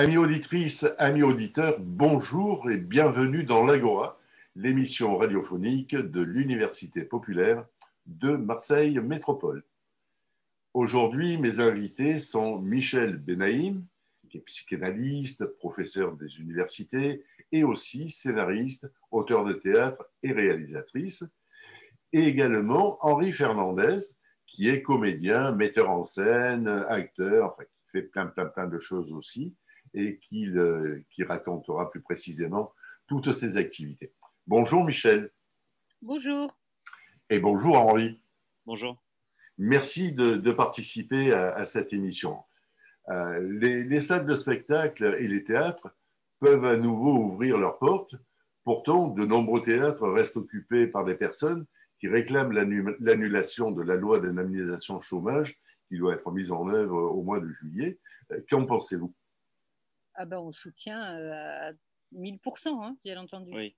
Amis auditrices, amis auditeurs, bonjour et bienvenue dans l'Agora, l'émission radiophonique de l'Université populaire de Marseille Métropole. Aujourd'hui, mes invités sont Michel Benaïm, qui est psychanalyste, professeur des universités et aussi scénariste, auteur de théâtre et réalisatrice, et également Henri Fernandez, qui est comédien, metteur en scène, acteur, enfin, qui fait plein, plein, plein de choses aussi et qui, qui racontera plus précisément toutes ses activités. Bonjour Michel. Bonjour. Et bonjour Henri. Bonjour. Merci de, participer à, cette émission. Euh, les, les, salles de spectacle et les théâtres peuvent à nouveau ouvrir leurs portes. Pourtant, de nombreux théâtres restent occupés par des personnes qui réclament l'annulation de la loi d'indemnisation chômage qui doit être mise en œuvre au mois de juillet. Euh, qu'en pensez-vous? Ah ben, On soutient euh, à 1000%, hein, bien entendu. Oui.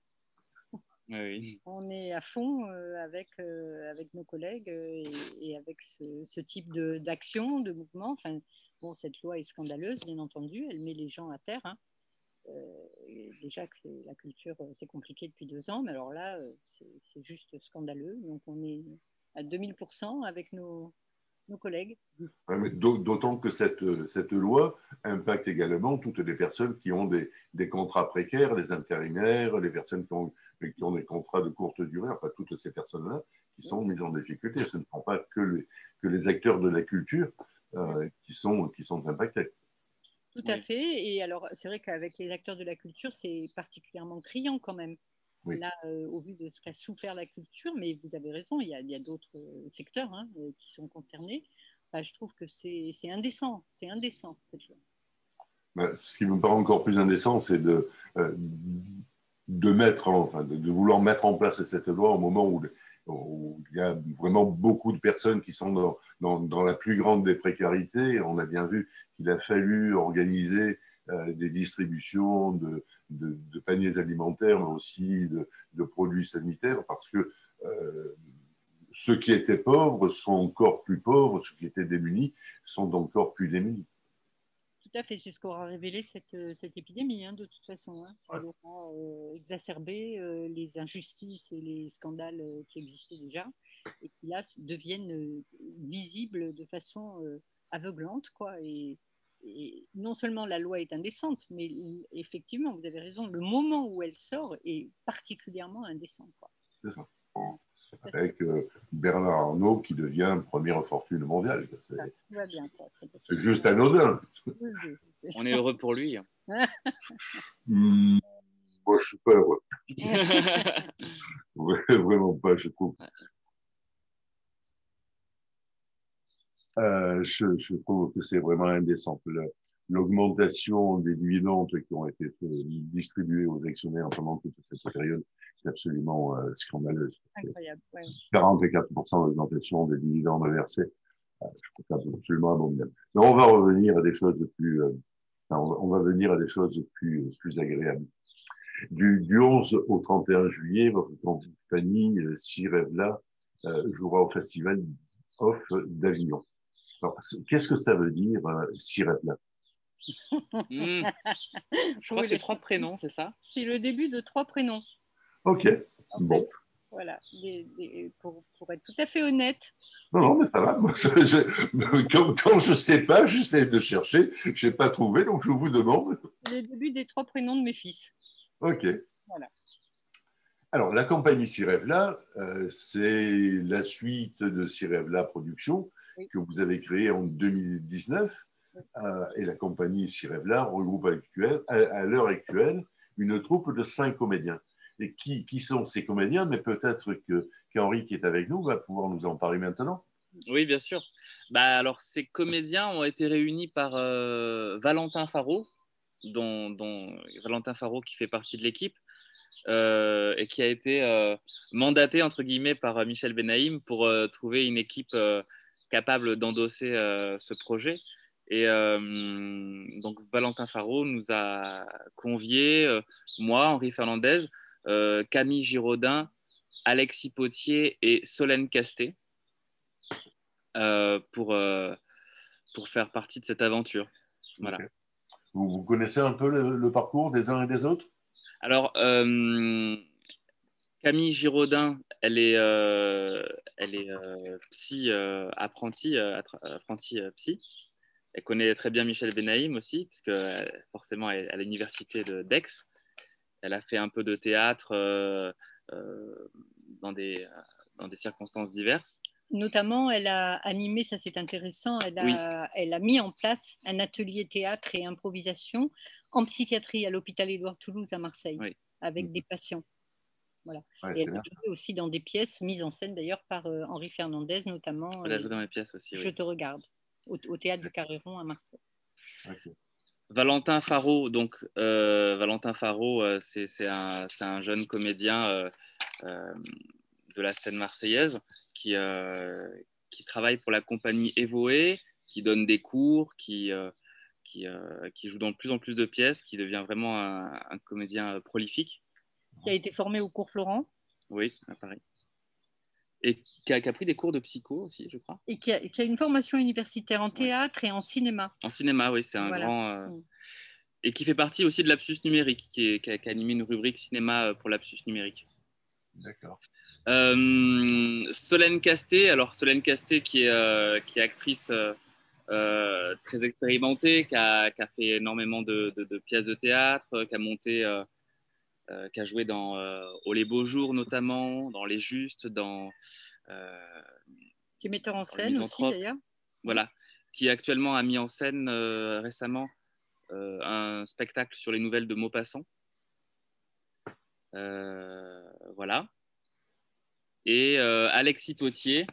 Oui. On est à fond euh, avec, avec nos collègues et, avec ce, type d'action, de, mouvement. Enfin, bon, cette loi est scandaleuse, bien entendu. Elle met les gens à terre. Hein. déjà que la culture, c'est compliqué depuis deux ans, mais alors là, c'est juste scandaleux. Donc on est à 2000% avec nos, nos collègues. D'autant que cette, cette loi impacte également toutes les personnes qui ont des, des contrats précaires, les intérimaires, les personnes qui ont, qui ont des contrats de courte durée, enfin toutes ces personnes-là qui sont mises en difficulté. Ce ne sont pas que les, que les acteurs de la culture euh, qui, sont, qui sont impactés. Tout à fait. Et alors, c'est vrai qu'avec les acteurs de la culture, c'est particulièrement criant quand même. Là, euh, au vu de ce qu'a souffert la culture, mais vous avez raison, il y a, d'autres euh, secteurs hein, euh, qui sont concernés. Bah, je trouve que c'est indécent, c'est indécent cette loi. Bah, ce qui me paraît encore plus indécent, c'est de, de, mettre, enfin, de, vouloir mettre en place cette loi au moment où, il y a vraiment beaucoup de personnes qui sont dans, dans, dans la plus grande des précarités. On a bien vu qu'il a fallu organiser des distributions de, de, paniers alimentaires, mais aussi de, produits sanitaires, parce que euh, ceux qui étaient pauvres sont encore plus pauvres, ceux qui étaient démunis sont encore plus démunis. Tout à fait, c'est ce qu'aura révélé cette, cette épidémie, hein, de toute façon. Hein. Elle aura euh, exacerbé euh, les injustices et les scandales qui existaient déjà, et qui là deviennent visibles de façon aveuglante, quoi. Et, et non seulement la loi est indécente, mais effectivement, vous avez raison, le moment où elle sort est particulièrement indécent. C'est ça. Avec euh, Bernard Arnault qui devient première fortune mondiale. C'est juste anodin. On est heureux pour lui. Hmm, moi, je suis pas heureux. Vraiment pas, je trouve. Euh, je, trouve que c'est vraiment indécent. L'augmentation des dividendes qui ont été distribués aux actionnaires pendant toute cette période, c'est absolument euh, scandaleux. Incroyable, ouais. 44 d'augmentation des dividendes versés. Euh, je trouve ça absolument abominable. Mais on va revenir à des choses plus, euh, on va venir à des choses plus, plus agréables. Du, du 11 au 31 juillet, votre compagnie, Si Rêve là, jouera au festival Off d'Avignon. Qu'est-ce que ça veut dire, euh, Sirène hmm. Je crois que c'est trois prénoms, c'est ça? C'est le début de trois prénoms. Ok, bon. voilà, pour, être tout à fait honnête. Non, non, mais ça va. quand, je ne sais pas, j'essaie de chercher. Je n'ai pas trouvé, donc je vous demande. Le début des trois prénoms de mes fils. Ok. Voilà. Alors, la compagnie Sirevla, euh, c'est la suite de Sirevla Productions que vous avez créé en 2019. Euh, et la compagnie Sirevla regroupe à, l'heure actuelle une troupe de cinq comédiens. Et qui, qui sont ces comédiens? Mais peut-être que qu'Henri, qui est avec nous, va pouvoir nous en parler maintenant. Oui, bien sûr. Bah, alors, ces comédiens ont été réunis par euh, Valentin Faro, dont, dont, Valentin Faro qui fait partie de l'équipe, euh, et qui a été mandaté, entre guillemets, par Michel Benaïm pour trouver une équipe capable d'endosser euh, ce projet. Et euh, donc Valentin Faro nous a conviés, euh, moi, Henri Fernandez, Camille Giraudin, Alexis Potier et Solène Casté pour, pour faire partie de cette aventure. Voilà. vous, connaissez un peu le, parcours des uns et des autres? Alors, Camille Giraudin, elle est, elle est psy, apprentie, apprenti psy. Elle connaît très bien Michel Benaïm aussi, puisque forcément, elle est à l'université de d'Aix. Elle a fait un peu de théâtre dans, des, dans des circonstances diverses. Notamment, elle a animé, ça c'est intéressant, elle a, elle a mis en place un atelier théâtre et improvisation en psychiatrie à l'hôpital Édouard Toulouse à Marseille, avec mhm. des patients. Voilà. et elle a joué aussi dans des pièces mises en scène d'ailleurs par euh, Henri Fernandez, notamment. Elle a joué dans les pièces aussi. Je te regarde, au, théâtre de Carréron à Marseille. Valentin Faro, donc euh, Valentin Faro, euh, c'est un, un, jeune comédien de la scène marseillaise qui, euh, qui travaille pour la compagnie Evoé, qui donne des cours, qui, euh, qui, euh, qui, joue dans de plus en plus de pièces, qui devient vraiment un, comédien prolifique. Qui a été formé au cours Florent Oui, à Paris. Et qui a, pris des cours de psycho aussi, je crois. Et qui a, qui a une formation universitaire en théâtre et en cinéma. En cinéma, oui, c'est un grand. Mm. Et qui fait partie aussi de l'Apsus numérique, qui, qui, a, animé une rubrique cinéma pour l'Apsus numérique. D'accord. Euh, Solène Casté, alors Solène Casté qui est, euh, qui est actrice euh, très expérimentée, qui a, qui a, fait énormément de, de, pièces de théâtre, qui a monté, qui a joué dans Au les beaux jours notamment, dans Les Justes, dans... qui est metteur en scène aussi d'ailleurs. Voilà, qui actuellement a mis en scène récemment un spectacle sur les nouvelles de Maupassant. voilà et euh, Alexis Potier,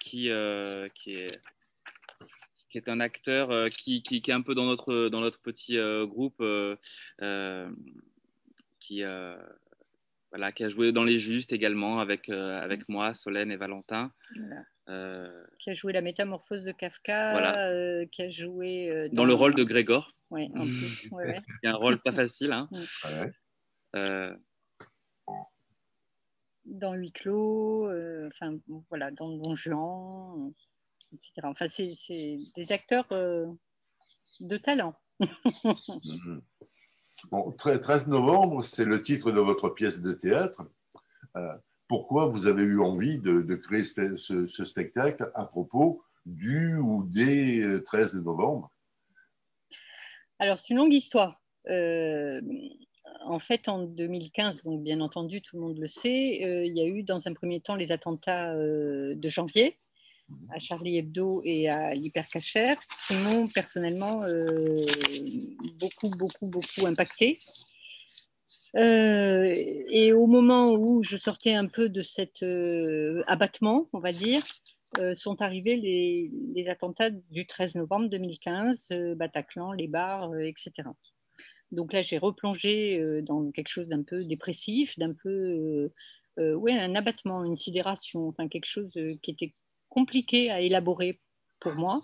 qui, euh, qui, est, qui est un acteur euh, qui, qui, qui, est un peu dans notre, dans notre petit groupe, qui, voilà, qui a joué dans Les Justes également avec, avec moi, Solène et Valentin. qui a joué la métamorphose de Kafka, voilà. qui a joué dans... le rôle de Grégor. Oui, en plus. ouais, un rôle pas facile. Hein dans Huis clos, euh, enfin voilà, dans Don Juan, etc. Enfin, c'est des acteurs euh, de talent. Mhm. bon, 13 novembre, c'est le titre de votre pièce de théâtre. Euh, pourquoi vous avez eu envie de, créer ce, spectacle à propos du ou des 13 novembre? Alors, c'est une longue histoire en fait, en 2015, donc bien entendu, tout le monde le sait, euh, il y a eu dans un premier temps les attentats euh, de janvier à Charlie Hebdo et à l'Hypercacher, qui m'ont personnellement euh, beaucoup, beaucoup, beaucoup impacté. et au moment où je sortais un peu de cet abattement, on va dire, sont arrivés les, les, attentats du 13 novembre 2015, Bataclan, les bars, etc. Donc là, j'ai replongé euh, dans quelque chose d'un peu dépressif, d'un peu, euh, euh, ouais, un abattement, une sidération, enfin quelque chose qui était compliqué à élaborer pour moi,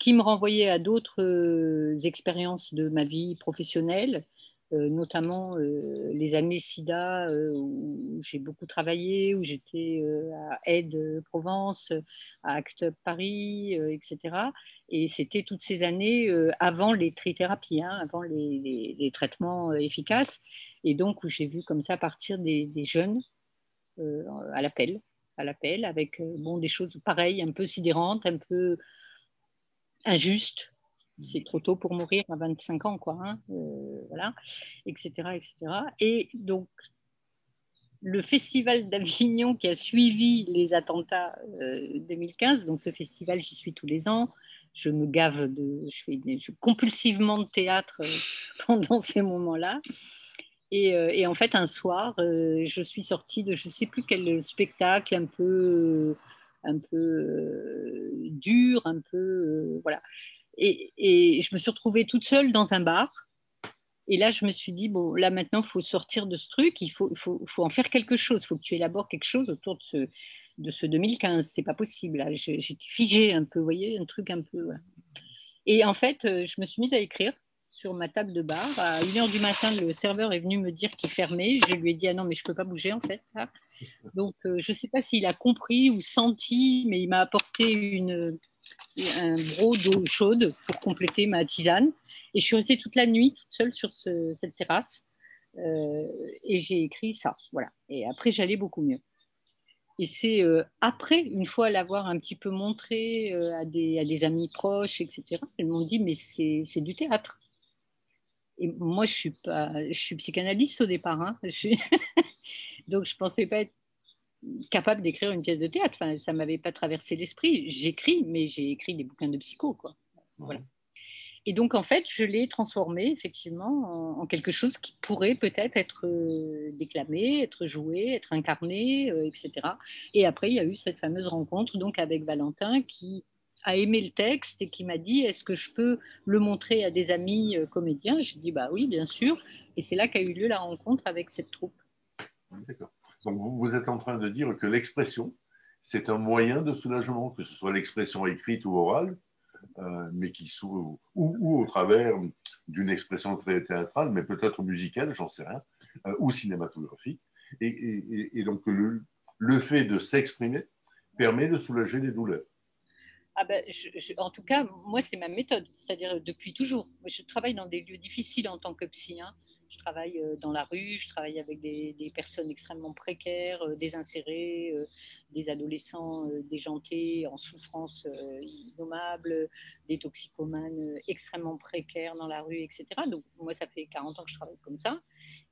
qui me renvoyait à d'autres expériences de ma vie professionnelle, euh, notamment euh, les années SIDA euh, où j'ai beaucoup travaillé, où j'étais à Aide Provence, à Act Paris, etc. Et c'était toutes ces années avant les trithérapies, hein, avant les, traitements efficaces. Et donc où j'ai vu comme ça partir des jeunes à l'appel, à l'appel, avec bon, des choses pareilles, un peu sidérantes, un peu injustes, c'est trop tôt pour mourir à 25 ans, quoi, hein, euh, voilà, etc., etc. Et donc, le festival d'Avignon qui a suivi les attentats 2015, euh, donc ce festival, j'y suis tous les ans, je me gave de, je fais compulsivement de théâtre euh, pendant ces moments-là. Et, en fait, un soir, je suis sortie de je ne sais plus quel spectacle, un peu, un peu dur, un peu, voilà. Et, je me suis retrouvée toute seule dans un bar. Et là, je me suis dit, bon, là maintenant, il faut sortir de ce truc, il faut, faut, faut en faire quelque chose, il faut que tu élabores quelque chose autour de ce, de ce 2015. C'est pas possible. J'étais figée un peu, vous voyez, un truc un peu. Et en fait, euh, je me suis mise à écrire sur ma table de bar. À 1h du matin, le serveur est venu me dire qu'il fermait. Je lui ai dit, ah non, mais je ne peux pas bouger en fait. Donc, euh, je ne sais pas s'il a compris ou senti, mais il m'a apporté une, un broc d'eau chaude pour compléter ma tisane. Et je suis restée toute la nuit seule sur cette terrasse. Euh, et j'ai écrit ça. Voilà. Et après, j'allais beaucoup mieux. Et c'est euh, après, une fois l'avoir un petit peu montré à, des, à, des, amis proches, etc., elles m'ont dit, mais c'est du théâtre. Et moi, je suis, pas, je suis psychanalyste au départ. Hein. Donc, je ne pensais pas être capable d'écrire une pièce de théâtre. Enfin, ça ne m'avait pas traversé l'esprit. J'écris, mais j'ai écrit des bouquins de psycho. Quoi. Voilà. Et donc, en fait, je l'ai transformé effectivement en, quelque chose qui pourrait peut-être être euh, déclamé, être joué, être incarné, euh, etc. Et après, il y a eu cette fameuse rencontre donc avec Valentin qui a aimé le texte et qui m'a dit est-ce que je peux le montrer à des amis euh, comédiens? J'ai dit bah oui, bien sûr. Et c'est là qu'a eu lieu la rencontre avec cette troupe. D'accord. Donc vous, vous êtes en train de dire que l'expression, c'est un moyen de soulagement, que ce soit l'expression écrite ou orale, euh, mais qui ou, au travers d'une expression très théâtrale, mais peut-être musicale, j'en sais rien, euh, ou cinématographique. Et, donc le, le, fait de s'exprimer permet de soulager les douleurs. Ah ben, en tout cas, moi, c'est ma méthode, c'est-à-dire depuis toujours. je travaille dans des lieux difficiles en tant que psy. Hein je travaille euh, dans la rue, je travaille avec des, personnes extrêmement précaires, euh, désinsérées, euh, des adolescents déjantés, en souffrance innommable, des toxicomanes extrêmement précaires dans la rue, etc. Donc moi, ça fait 40 ans que je travaille comme ça.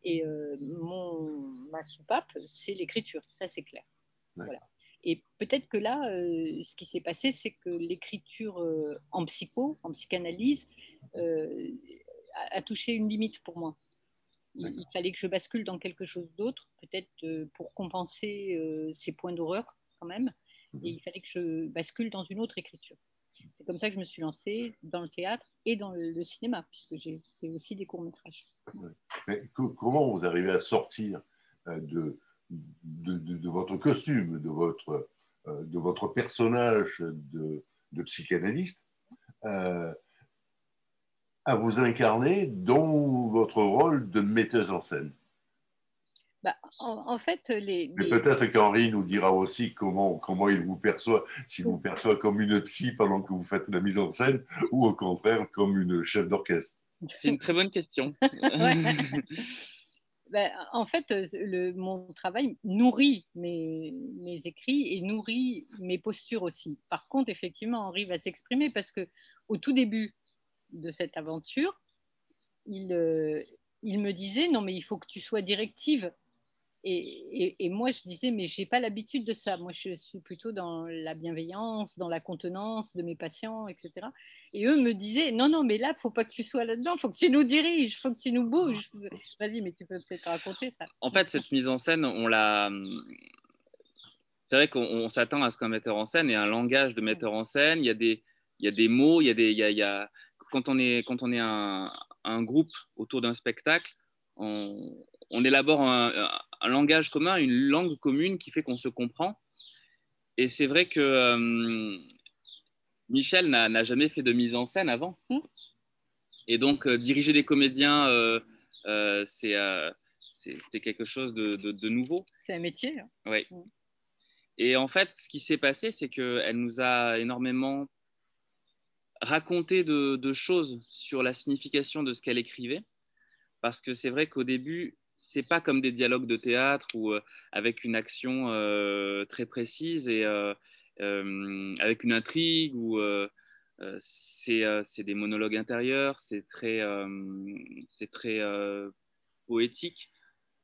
Et mon, ma soupape, c'est l'écriture, ça c'est clair. Voilà. Et peut-être que là, ce qui s'est passé, c'est que l'écriture en psycho, en psychanalyse, a touché une limite pour moi il, fallait que je bascule dans quelque chose d'autre, peut-être euh, pour compenser euh, ces points d'horreur quand même. Mhm. Et il fallait que je bascule dans une autre écriture. C'est comme ça que je me suis lancée dans le théâtre et dans le, cinéma, puisque j'ai fait aussi des courts-métrages. comment vous arrivez à sortir euh, de, de, votre costume, de votre, de votre personnage de, psychanalyste à vous incarner dans votre rôle de metteuse en scène bah, en, fait, les, Mais peut-être qu'Henri nous dira aussi comment, comment il vous perçoit, s'il vous perçoit comme une psy pendant que vous faites la mise en scène, ou au contraire comme une chef d'orchestre. C'est une très bonne question. Bah, en fait, le, mon travail nourrit mes, écrits et nourrit mes postures aussi. Par contre, effectivement, Henri va s'exprimer parce que au tout début, de cette aventure, il, euh, il me disait non mais il faut que tu sois directive. Et, et, moi je disais mais j'ai pas l'habitude de ça. Moi je suis plutôt dans la bienveillance, dans la contenance de mes patients, etc. Et eux me disaient non non mais là faut pas que tu sois là-dedans, faut que tu nous diriges, faut que tu nous bouges. Vas-y mais tu peux peut-être raconter ça. En fait cette mise en scène on l'a c'est vrai qu'on s'attend à ce qu'un metteur en scène ait un langage de metteur en scène. Il y a des, il y a des mots, il y a des, il y a, il y a quand on est, quand on est un, un groupe autour d'un spectacle, on, on élabore un, un, langage commun, une langue commune qui fait qu'on se comprend. Et c'est vrai que euh, Michel n'a jamais fait de mise en scène avant. Mmh. Et donc, euh, diriger des comédiens, euh, euh c'était quelque chose de, de, de nouveau. C'est un métier. Hein. Oui. Mmh. Et en fait, ce qui s'est passé, c'est qu'elle nous a énormément raconter de, choses sur la signification de ce qu'elle écrivait, parce que c'est vrai qu'au début, c'est pas comme des dialogues de théâtre ou euh, avec une action euh, très précise et euh, avec une intrigue ou c'est des monologues intérieurs, c'est très, c'est très poétique,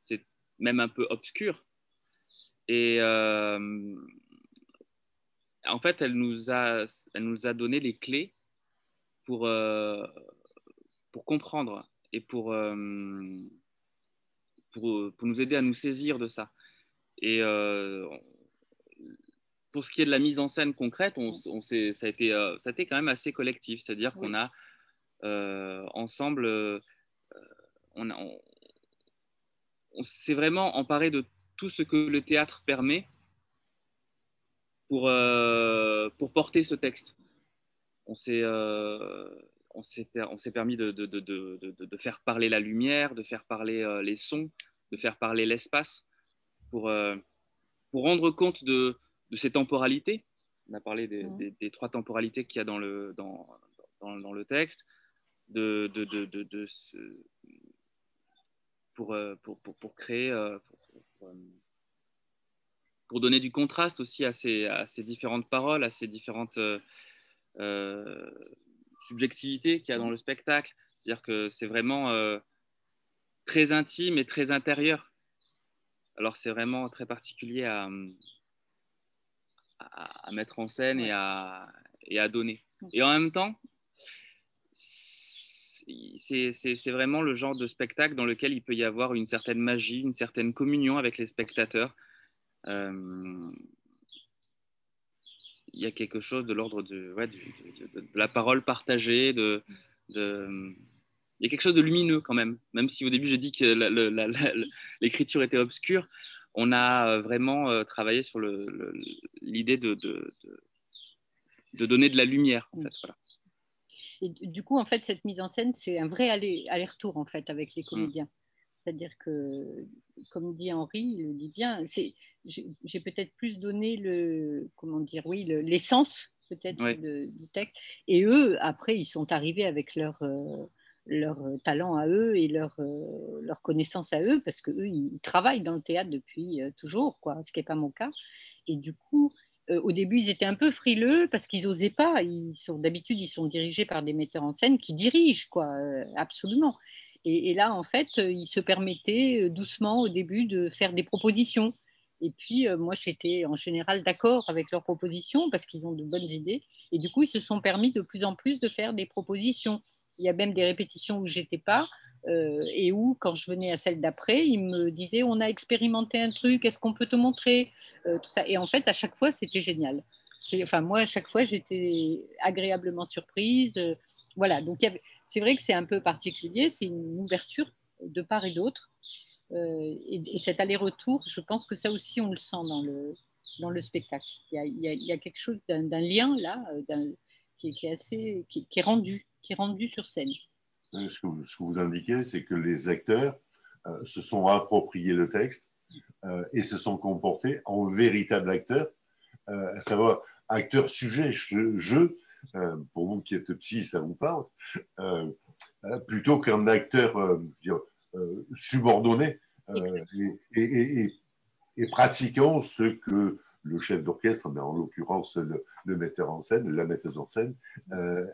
c'est même un peu obscur. Et en fait, elle nous, a, elle nous a donné les clés pour, pour comprendre et pour, pour, pour, nous aider à nous saisir de ça. Et euh, pour ce qui est de la mise en scène concrète, on, on ça, a été, ça a été quand même assez collectif, c'est-à-dire qu'on a ensemble, on, on, on s'est vraiment emparé de tout ce que le théâtre permet pour, pour porter ce texte. On s'est euh, on s'est permis de, de, de, de, faire parler la lumière, de faire parler euh, les sons, de faire parler l'espace pour, euh, pour rendre compte de, ces temporalités. On a parlé des, des, trois temporalités qu'il y a dans le, dans, dans, dans, le texte, de, de, de, de pour, pour, pour, pour, créer, pour, pour, donner du contraste aussi à ces, à ces différentes paroles, à ces différentes subjectivités qu'il y a dans le spectacle. C'est-à-dire que c'est vraiment très intime et très intérieur. Alors c'est vraiment très particulier à, à, mettre en scène et, à, et à donner. Et en même temps, c'est vraiment le genre de spectacle dans lequel il peut y avoir une certaine magie, une certaine communion avec les spectateurs. Euh, il y a quelque chose de l'ordre de, ouais, de, la parole partagée, de, il y a quelque chose de lumineux quand même. Même si au début je dis que l'écriture était obscure, on a vraiment euh, travaillé sur l'idée de, de, donner de la lumière. En fait, voilà. Et du coup, en fait, cette mise en scène, c'est un vrai aller-retour en fait avec les mm. comédiens. C'est-à-dire que, comme dit Henri, il le dit bien, j'ai peut-être plus donné le, comment dire, oui, l'essence peut-être du texte. Et eux, après, ils sont arrivés avec leur, euh, leur talent à eux et leur, euh, leur connaissance à eux, parce qu'eux, ils travaillent dans le théâtre depuis euh, toujours, quoi, ce qui n'est pas mon cas. Et du coup, au début, ils étaient un peu frileux parce qu'ils n'osaient pas. Ils sont d'habitude, ils sont dirigés par des metteurs en scène qui dirigent, quoi, absolument. Et, là, en fait, euh, ils se permettaient euh, doucement au début de faire des propositions. Et puis, euh, moi, j'étais en général d'accord avec leurs propositions parce qu'ils ont de bonnes idées. Et du coup, ils se sont permis de plus en plus de faire des propositions. Il y a même des répétitions où j'étais pas et où, quand je venais à celle d'après, ils me disaient on a expérimenté un truc, est-ce qu'on peut te montrer? Tout ça. Et en fait, à chaque fois, c'était génial. Enfin, moi, à chaque fois, j'étais agréablement surprise. voilà, donc il y avait, c'est vrai que c'est un peu particulier, c'est une ouverture de part et d'autre. Euh, et, cet aller-retour, je pense que ça aussi, on le sent dans le, dans le spectacle. Il y a, quelque chose d'un lien là, euh, qui, est assez, qui, est rendu, qui est rendu sur scène. Ce que, vous, indiquez, c'est que les acteurs euh, se sont appropriés le texte et se sont comportés en véritables acteurs, à savoir acteurs sujets, je euh, pour vous qui êtes psy, ça vous parle, euh, euh, plutôt qu'un acteur subordonné et, pratiquant ce que le chef d'orchestre, mais en l'occurrence le, metteur en scène, la metteuse en scène,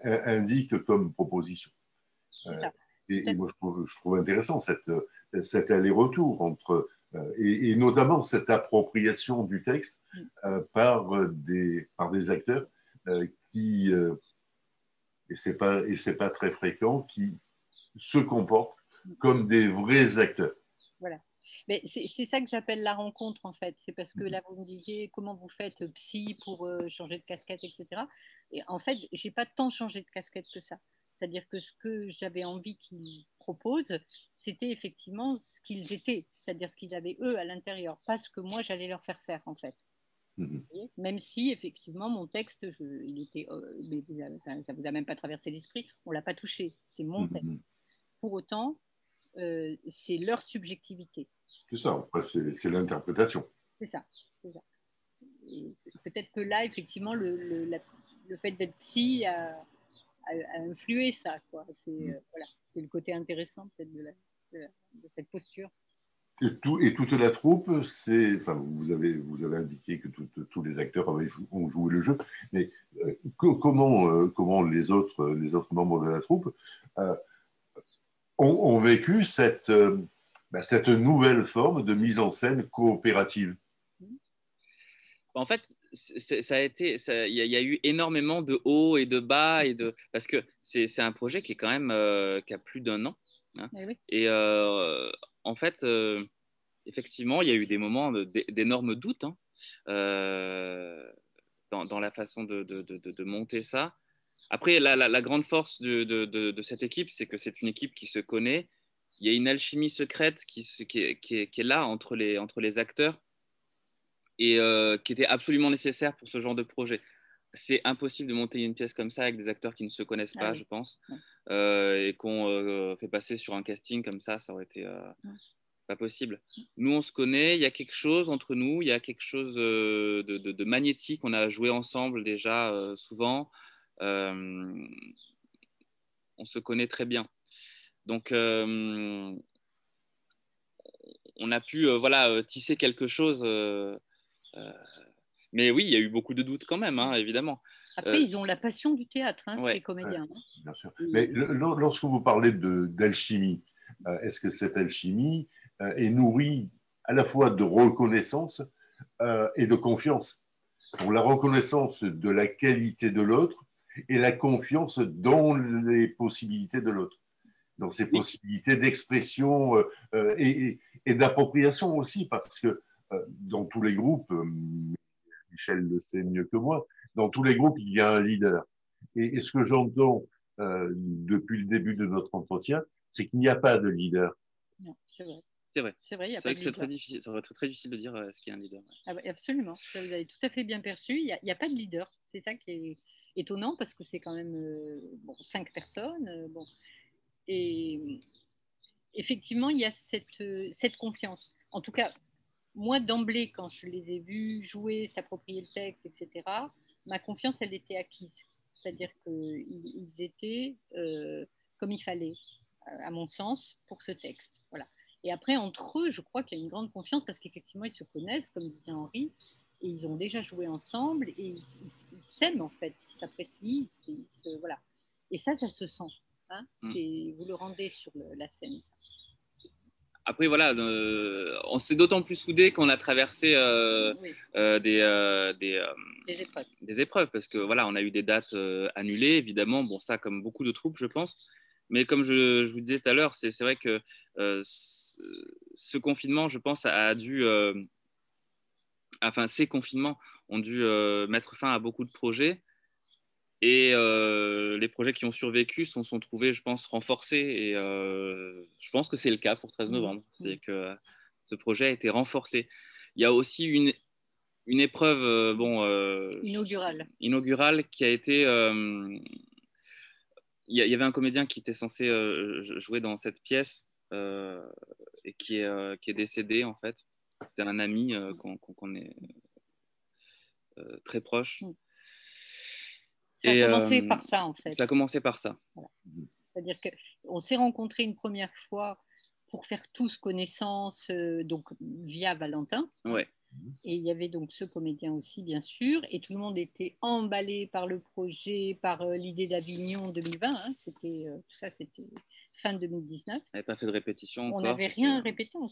indique comme proposition. et, moi, je trouve, intéressant cette, cet aller-retour entre, et, notamment cette appropriation du texte mm. par, des, par des acteurs qui, euh, et ce n'est pas, pas très fréquent, qui se comportent comme des vrais acteurs. Voilà. Mais c'est ça que j'appelle la rencontre, en fait. C'est parce que là, vous me disiez comment vous faites psy pour euh, changer de casquette, etc. Et en fait, je n'ai pas tant changé de casquette que ça. C'est-à-dire que ce que j'avais envie qu'ils proposent, c'était effectivement ce qu'ils étaient, c'est-à-dire ce qu'ils avaient eux à l'intérieur, pas ce que moi j'allais leur faire faire, en fait. Mhm. Même si effectivement mon texte, je, il était, euh, ça vous a même pas traversé l'esprit, on l'a pas touché, c'est mon texte. Mhm. Pour autant, euh, c'est leur subjectivité. C'est ça, c'est l'interprétation. C'est ça, Peut-être que là, effectivement, le, le, le fait d'être psy a, a, influé ça. C'est mhm. euh, voilà, le côté intéressant peut-être de, de cette posture. Et, tout, et, toute la troupe, c'est, enfin, vous avez, vous avez indiqué que tous les acteurs ont joué le jeu, mais euh, comment, euh, comment les, autres, les autres membres de la troupe euh, ont, vécu cette, bah, cette nouvelle forme de mise en scène coopérative? En fait, ça a été, il y, a eu énormément de hauts et de bas et de, parce que c'est un projet qui est quand même qui a plus d'un an. Hein. Eh et en fait, euh, effectivement, il y a eu des moments d'énormes doutes hein, euh, dans, la façon de, monter ça. Après, la, grande force de, cette équipe, c'est que c'est une équipe qui se connaît. Il y a une alchimie secrète qui, est, là entre les, entre les acteurs et euh, qui était absolument nécessaire pour ce genre de projet c'est impossible de monter une pièce comme ça avec des acteurs qui ne se connaissent ah pas, je pense, euh, et qu'on euh, fait passer sur un casting comme ça, ça aurait été euh, pas possible. Nous, on se connaît, il y a quelque chose entre nous, il y a quelque chose de, magnétique, on a joué ensemble déjà souvent. on on se connaît très bien. Donc, on a pu voilà, tisser quelque chose. Mais oui, il y a eu beaucoup de doutes quand même, hein, évidemment. Après, ils ont la passion du théâtre, hein, ces comédiens. Hein. bien sûr. Mais lorsque vous parlez d'alchimie, est-ce que cette alchimie est nourrie à la fois de reconnaissance et de confiance? Pour la reconnaissance de la qualité de l'autre et la confiance dans les possibilités de l'autre, dans ses possibilités d'expression euh, euh, et, d'appropriation aussi, parce que euh, dans tous les groupes, Michel le sait mieux que moi, dans tous les groupes, il y a un leader. Et, ce que j'entends depuis le début de notre entretien, c'est qu'il n'y a pas de leader. C'est vrai. C'est vrai. C'est vrai, que c'est très difficile. Ça va être très difficile de dire ce qu'il y a un leader. Ah absolument. vous avez tout à fait bien perçu. Il n'y a, a, pas de leader. C'est ça qui est, étonnant parce que c'est quand même euh, bon, cinq personnes. Euh, bon. Et effectivement, il y a cette, cette confiance. En tout cas, moi, d'emblée, quand je les ai vus jouer, s'approprier le texte, etc., ma confiance, elle était acquise. C'est-à-dire qu'ils étaient euh, comme il fallait, à mon sens, pour ce texte. Voilà. Et après, entre eux, je crois qu'il y a une grande confiance parce qu'effectivement, ils se connaissent, comme dit Henri, et ils ont déjà joué ensemble et ils s'aiment en fait, ils s'apprécient, voilà. Et ça, ça se sent. Hein mm. Vous le rendez sur la scène. Après, voilà, euh, on s'est d'autant plus soudés qu'on a traversé euh, euh, des, des, épreuves. des, épreuves. parce que voilà, on a eu des dates annulées, évidemment. Bon, ça, comme beaucoup de troupes, je pense. Mais comme je, je vous disais tout à l'heure, c'est vrai que ce confinement, je pense, a dû enfin, ces confinements ont dû mettre fin à beaucoup de projets. Et euh, les projets qui ont survécu sont, sont trouvés, je pense, renforcés. Et euh, je pense que c'est le cas pour 13 mmh. novembre. C'est que ce projet a été renforcé. Il y a aussi une, une épreuve bon, inaugurale. inaugurale qui a été. il y avait un comédien qui était censé jouer dans cette pièce et qui est, qui est décédé, en fait. C'était un ami euh, qu'on est euh, très proche. Ça a commencé euh, par ça, en fait. Ça a commencé par ça. C'est-à-dire qu'on s'est rencontrés une première fois pour faire tous connaissance, donc via Valentin. Ouais. Et il y avait donc ce comédien aussi, bien sûr, et tout le monde était emballé par le projet, par l'idée d'Avignon 2020. Hein. C'était tout ça, c'était fin 2019. On n'avait pas fait de répétition. On n'avait rien répété, on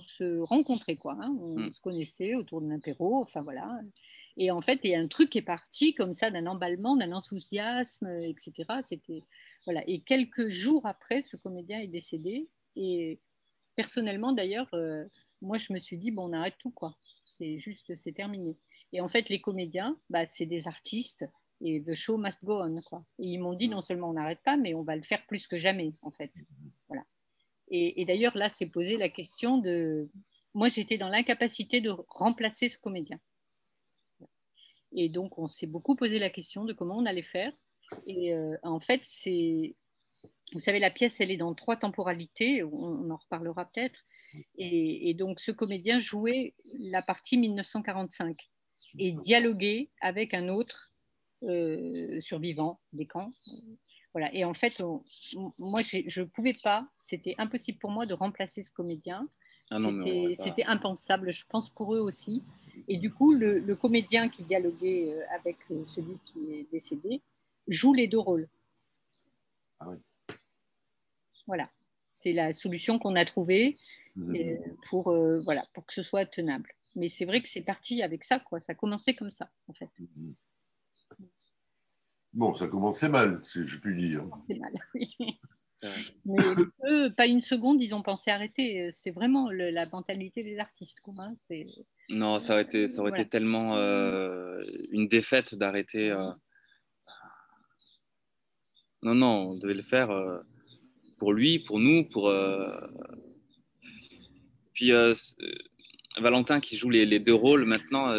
se, rencontrait, quoi. Hein. On hmm. se connaissait autour de l'apéro, enfin voilà. Et en fait, il y a un truc qui est parti comme ça, d'un emballement, d'un enthousiasme, etc. C'était voilà. Et quelques jours après, ce comédien est décédé. Et personnellement, d'ailleurs, euh, moi, je me suis dit bon, on arrête tout, quoi. C'est juste, c'est terminé. Et en fait, les comédiens, bah, c'est des artistes et the show must go on. Quoi. Et ils m'ont dit non seulement on n'arrête pas, mais on va le faire plus que jamais, en fait. Voilà. Et, d'ailleurs, là, c'est posé la question de. Moi, j'étais dans l'incapacité de remplacer ce comédien. Et donc, on s'est beaucoup posé la question de comment on allait faire. Et euh, en fait, c'est. Vous savez, la pièce, elle est dans trois temporalités, on, en reparlera peut-être. Et, donc, ce comédien jouait la partie 1945 et dialoguait avec un autre euh, survivants des camps. Voilà. Et en fait, moi, je ne pouvais pas, c'était impossible pour moi de remplacer ce comédien. Ah c'était impensable, je pense, pour eux aussi. Et du coup, le, comédien qui dialoguait euh, avec euh, celui qui est décédé joue les deux rôles. Ah voilà, c'est la solution qu'on a trouvée pour, voilà, pour que ce soit tenable. Mais c'est vrai que c'est parti avec ça, quoi. Ça a commencé comme ça, en fait. Mhm. Bon, ça commençait mal, si je puis dire. C'est mal, oui. Mais eux, pas une seconde, ils ont pensé arrêter. C'est vraiment la mentalité des artistes. Quoi, hein. Non, ça aurait été, ça aurait été tellement euh, une défaite d'arrêter. Euh. Non, non, on devait le faire euh, pour lui, pour nous, pour. Puis Valentin qui joue les, les deux rôles maintenant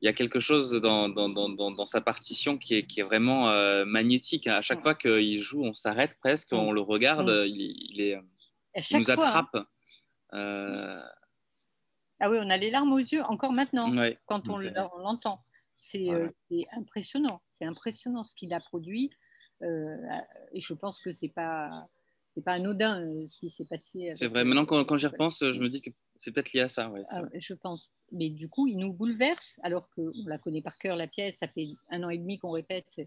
il y a quelque chose dans, dans, dans, dans sa partition qui est, qui est vraiment euh, magnétique. À chaque fois qu'il joue, on s'arrête presque, on le regarde, il, est, il nous hein. attrape. Euh, ah oui, on a les larmes aux yeux, encore maintenant, quand on l'entend. Euh, c'est impressionnant, c'est impressionnant ce qu'il a produit. et je pense que c'est pas c'est pas anodin euh, ce qui s'est passé. C'est vrai. Maintenant, quand, j'y repense, je me dis que c'est peut-être lié à ça. Ah, je pense. Mais du coup, il nous bouleverse, alors qu'on la connaît par cœur, la pièce. Ça fait un an et demi qu'on répète,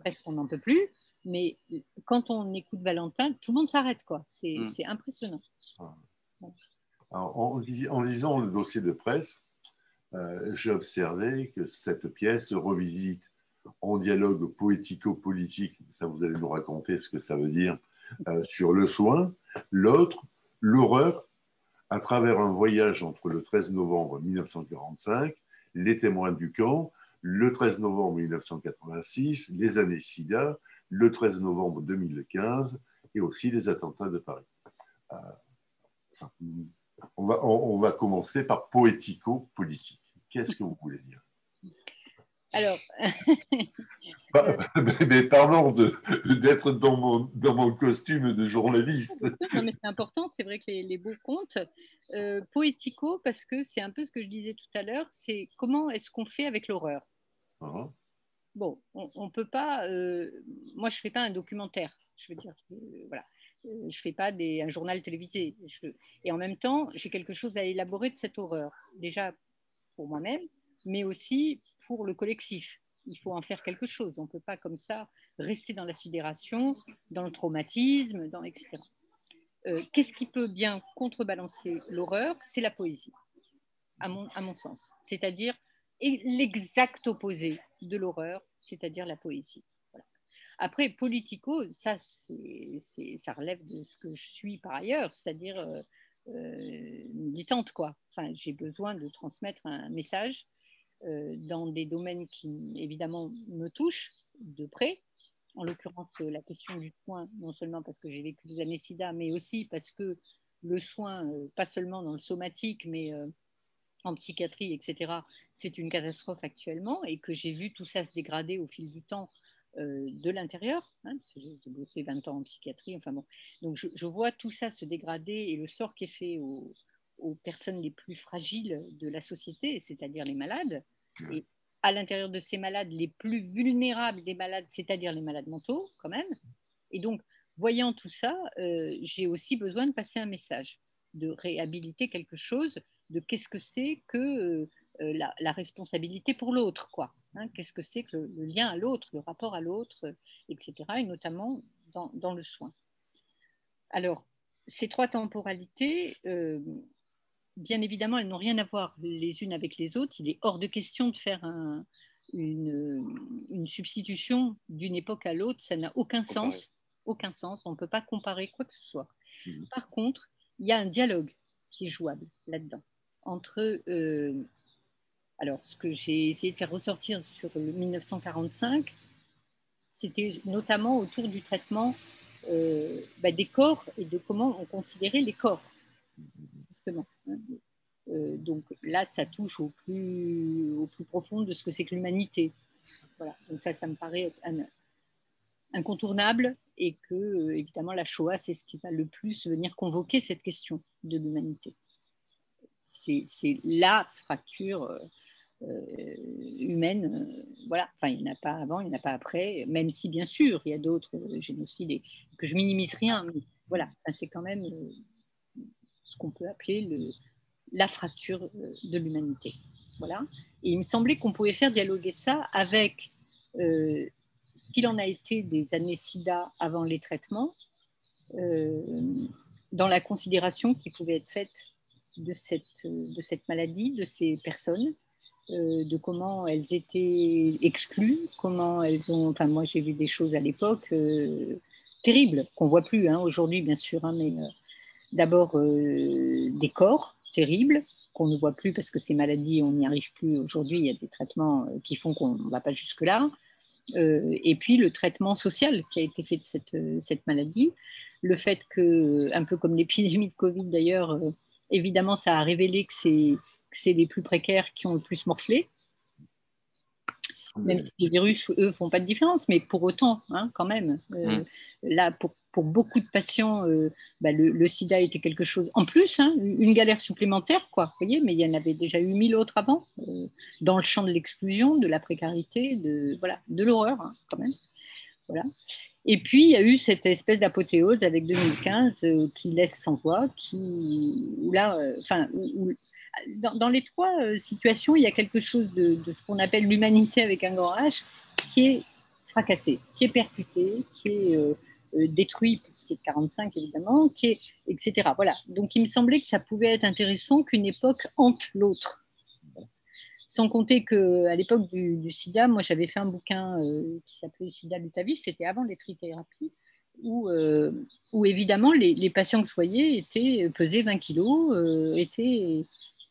presque on n'en peut plus. Mais quand on écoute Valentin, tout le monde s'arrête. quoi. C'est mm. impressionnant. en, lisant le dossier de presse, euh, j'ai observé que cette pièce revisite en dialogue poético-politique, ça vous allez nous raconter ce que ça veut dire, euh, sur le soin, l'autre, l'horreur, à travers un voyage entre le 13 novembre 1945, les témoins du camp, le 13 novembre 1986, les années SIDA, le 13 novembre 2015 et aussi les attentats de Paris. Euh, on, va, on va commencer par poético-politique. Qu'est-ce que vous voulez dire? Alors. mais, pardon d'être dans mon, dans mon costume de journaliste. Non, mais c'est important, c'est vrai que les, beaux contes, euh, poético, parce que c'est un peu ce que je disais tout à l'heure, c'est comment est-ce qu'on fait avec l'horreur? Uh-huh. Bon, on ne peut pas. Euh, moi, je ne fais pas un documentaire. Je veux dire, euh, voilà. Je ne fais pas des, un journal télévisé. et en même temps, j'ai quelque chose à élaborer de cette horreur. Déjà pour moi-même, mais aussi pour le collectif. Il faut en faire quelque chose. On ne peut pas comme ça rester dans la sidération, dans le traumatisme, dans, etc. Euh, qu'est-ce qui peut bien contrebalancer l'horreur? C'est la poésie, à mon, sens. C'est-à-dire l'exact opposé de l'horreur, c'est-à-dire la poésie. Après, politico, ça, relève de ce que je suis par ailleurs, c'est-à-dire euh, euh, militante, quoi. Enfin, j'ai besoin de transmettre un message dans des domaines qui, évidemment, me touchent de près. En l'occurrence, la question du soin, non seulement parce que j'ai vécu des années SIDA, mais aussi parce que le soin, euh, pas seulement dans le somatique, mais euh, en psychiatrie, etc., c'est une catastrophe actuellement et que j'ai vu tout ça se dégrader au fil du temps de l'intérieur. Hein, j'ai bossé 20 ans en psychiatrie, enfin bon. Donc je, vois tout ça se dégrader et le sort qui est fait aux, aux personnes les plus fragiles de la société, c'est-à-dire les malades, et à l'intérieur de ces malades, les plus vulnérables des malades, c'est-à-dire les malades mentaux, quand même. Et donc, voyant tout ça, euh, j'ai aussi besoin de passer un message, de réhabiliter quelque chose, de qu'est-ce que c'est que euh, la, responsabilité pour l'autre, quoi. Hein, qu'est-ce que c'est que le, lien à l'autre, le rapport à l'autre, etc. Et notamment dans, dans, le soin. Alors, ces trois temporalités, euh, bien évidemment, elles n'ont rien à voir les unes avec les autres. Il est hors de question de faire une, substitution d'une époque à l'autre. Ça n'a aucun sens. Aucun sens. On ne peut pas comparer quoi que ce soit. Mhm. Par contre, il y a un dialogue qui est jouable là-dedans entre. Euh, alors, ce que j'ai essayé de faire ressortir sur le 1945, c'était notamment autour du traitement euh, bah, des corps et de comment on considérait les corps. Hein. Euh, donc là, ça touche au plus, profond de ce que c'est que l'humanité. Voilà. Donc ça, ça me paraît incontournable et que, euh, évidemment, la Shoah, c'est ce qui va le plus venir convoquer cette question de l'humanité. C'est la fracture euh, humaine. voilà. Enfin, il n'y en a pas avant, il n'y en a pas après, même si, bien sûr, il y a d'autres génocides que je minimise rien. Voilà, c'est quand même ce qu'on peut appeler le, la fracture euh, de l'humanité. Voilà. Et il me semblait qu'on pouvait faire dialoguer ça avec euh, ce qu'il en a été des années SIDA avant les traitements, euh, dans la considération qui pouvait être faite de cette, de cette maladie, de ces personnes, de comment elles étaient exclues, comment elles ont. Enfin, moi, j'ai vu des choses à l'époque terribles qu'on voit plus hein, aujourd'hui, bien sûr, hein, mais d'abord euh, des corps terribles qu'on ne voit plus parce que ces maladies, on n'y arrive plus aujourd'hui. Il y a des traitements euh, qui font qu'on ne va pas jusque-là. Euh, et puis le traitement social qui a été fait de cette, cette maladie. Le fait que, un peu comme l'épidémie de Covid d'ailleurs, évidemment, ça a révélé que c'est les plus précaires qui ont le plus morflé. Même si les virus, eux, font pas de différence, mais pour autant, hein, quand même, mm. là, pour pour beaucoup de patients, euh, bah, le, sida était quelque chose en plus, hein, une galère supplémentaire, quoi, vous voyez, mais il y en avait déjà eu mille autres avant, euh, dans le champ de l'exclusion, de la précarité, de, voilà, de l'horreur, hein, quand même. Voilà. Et puis, il y a eu cette espèce d'apothéose avec 2015 euh, qui laisse sans voix, qui, là, euh, enfin, dans, les trois euh, situations, il y a quelque chose de, ce qu'on appelle l'humanité avec un grand H qui est fracassé, qui est percuté, qui est détruit, pour ce qui est de 45 évidemment, qui est, etc. Voilà. Donc, il me semblait que ça pouvait être intéressant qu'une époque hante l'autre. Sans compter qu'à l'époque du, sida, moi j'avais fait un bouquin euh, qui s'appelait Sida Lutavis, c'était avant les trithérapies, où, euh, évidemment les, patients que je voyais étaient, pesaient 20 kilos, euh, étaient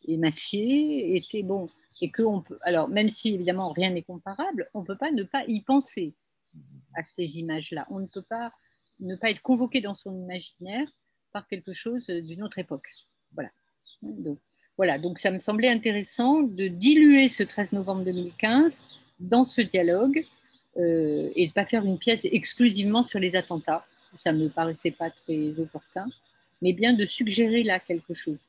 émaciés, étaient bon. Et que on peut, alors même si évidemment rien n'est comparable, on ne peut pas ne pas y penser à ces images-là. On ne peut pas ne pas être convoqué dans son imaginaire par quelque chose d'une autre époque. Voilà. Voilà, donc ça me semblait intéressant de diluer ce 13 novembre 2015 dans ce dialogue euh, et de ne pas faire une pièce exclusivement sur les attentats. Ça ne me paraissait pas très opportun, mais bien de suggérer là quelque chose.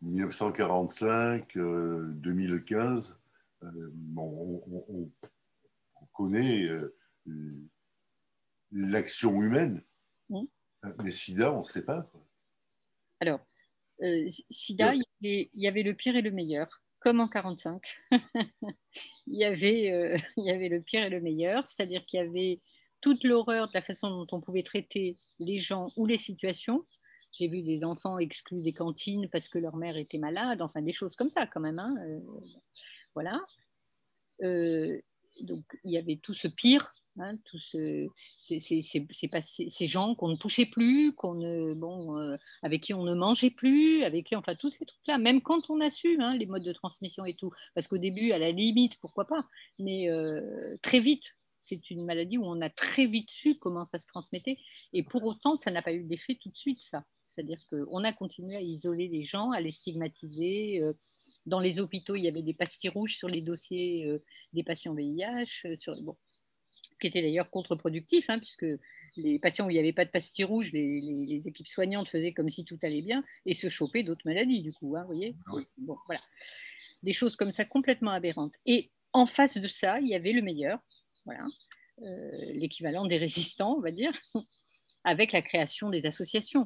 1945, 2015, euh, euh, on, connaît l'action humaine, mmh. mais SIDA, on ne sait pas. Alors, euh, SIDA, il y, avait, le pire et le meilleur, comme en 45. il, y avait, euh, il y avait le pire et le meilleur, c'est-à-dire qu'il y avait toute l'horreur de la façon dont on pouvait traiter les gens ou les situations. J'ai vu des enfants exclus des cantines parce que leur mère était malade, enfin des choses comme ça quand même. Hein, euh, voilà. donc il y avait tout ce pire Hein, tous ces, gens qu'on ne touchait plus, qu'on ne, bon, euh, avec qui on ne mangeait plus, avec qui, enfin, tous ces trucs-là, même quand on assume hein, les modes de transmission et tout. Parce qu'au début, à la limite, pourquoi pas, mais euh, très vite, c'est une maladie où on a très vite su comment ça se transmettait. Et pour autant, ça n'a pas eu d'effet tout de suite, ça. C'est-à-dire qu'on a continué à isoler les gens, à les stigmatiser. Euh, dans les hôpitaux, il y avait des pastilles rouges sur les dossiers des patients VIH. Sur, bon, qui était d'ailleurs contre-productif, hein, puisque les patients où il n'y avait pas de pastilles rouges, les, équipes soignantes faisaient comme si tout allait bien et se chopaient d'autres maladies, du coup. Hein, vous voyez ah bon, voilà. Des choses comme ça complètement aberrantes. Et en face de ça, il y avait le meilleur, voilà, euh, l'équivalent des résistants, on va dire, avec la création des associations.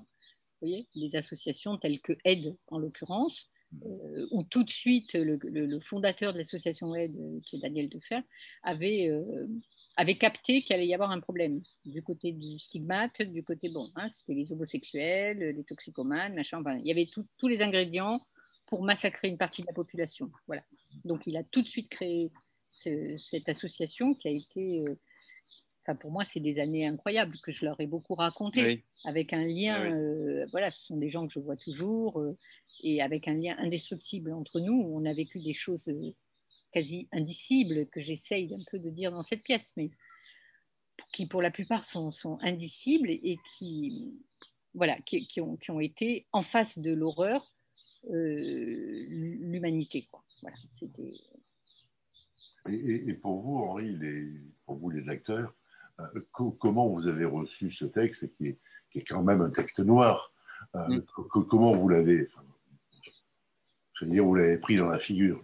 Vous voyez, des associations telles que Aide, en l'occurrence, euh, où tout de suite le, fondateur de l'association Aide, qui est Daniel Defer, avait euh, avait capté qu'il allait y avoir un problème du côté du stigmate, du côté bon, hein, c'était les homosexuels, les toxicomanes, machin, il y avait tous les ingrédients pour massacrer une partie de la population. Voilà. Donc il a tout de suite créé cette association qui a été, euh, enfin pour moi c'est des années incroyables que je leur ai beaucoup raconté, avec un lien, ah euh, voilà, ce sont des gens que je vois toujours euh, et avec un lien indestructible entre nous. On a vécu des choses quasi indicibles que j'essaye un peu de dire dans cette pièce, mais qui pour la plupart sont, sont indicibles et qui, voilà, qui, qui, ont, qui, ont, été en face de l'horreur euh, l'humanité. Voilà, et, et, pour vous, Henri, les, pour vous les acteurs, euh, comment vous avez reçu ce texte qui est, qui est quand même un texte noir euh, mm. Comment vous l'avez, je veux dire, vous l'avez pris dans la figure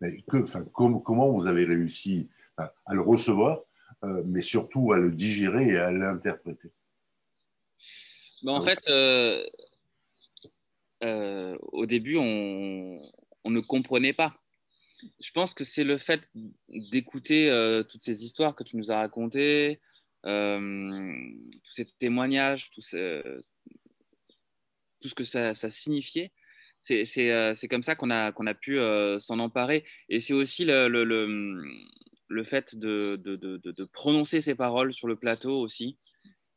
mais que, enfin, comment vous avez réussi à, le recevoir, euh, mais surtout à le digérer et à l'interpréter? Ben, En fait, euh, euh, au début, on, on, ne comprenait pas. Je pense que c'est le fait d'écouter toutes ces histoires que tu nous as racontées, tous ces témoignages, tout ce, tout ce que ça, ça signifiait, c'est comme ça qu'on a, qu'on a pu euh, s'en emparer. Et c'est aussi le, le, le, fait de, de, de, prononcer ces paroles sur le plateau aussi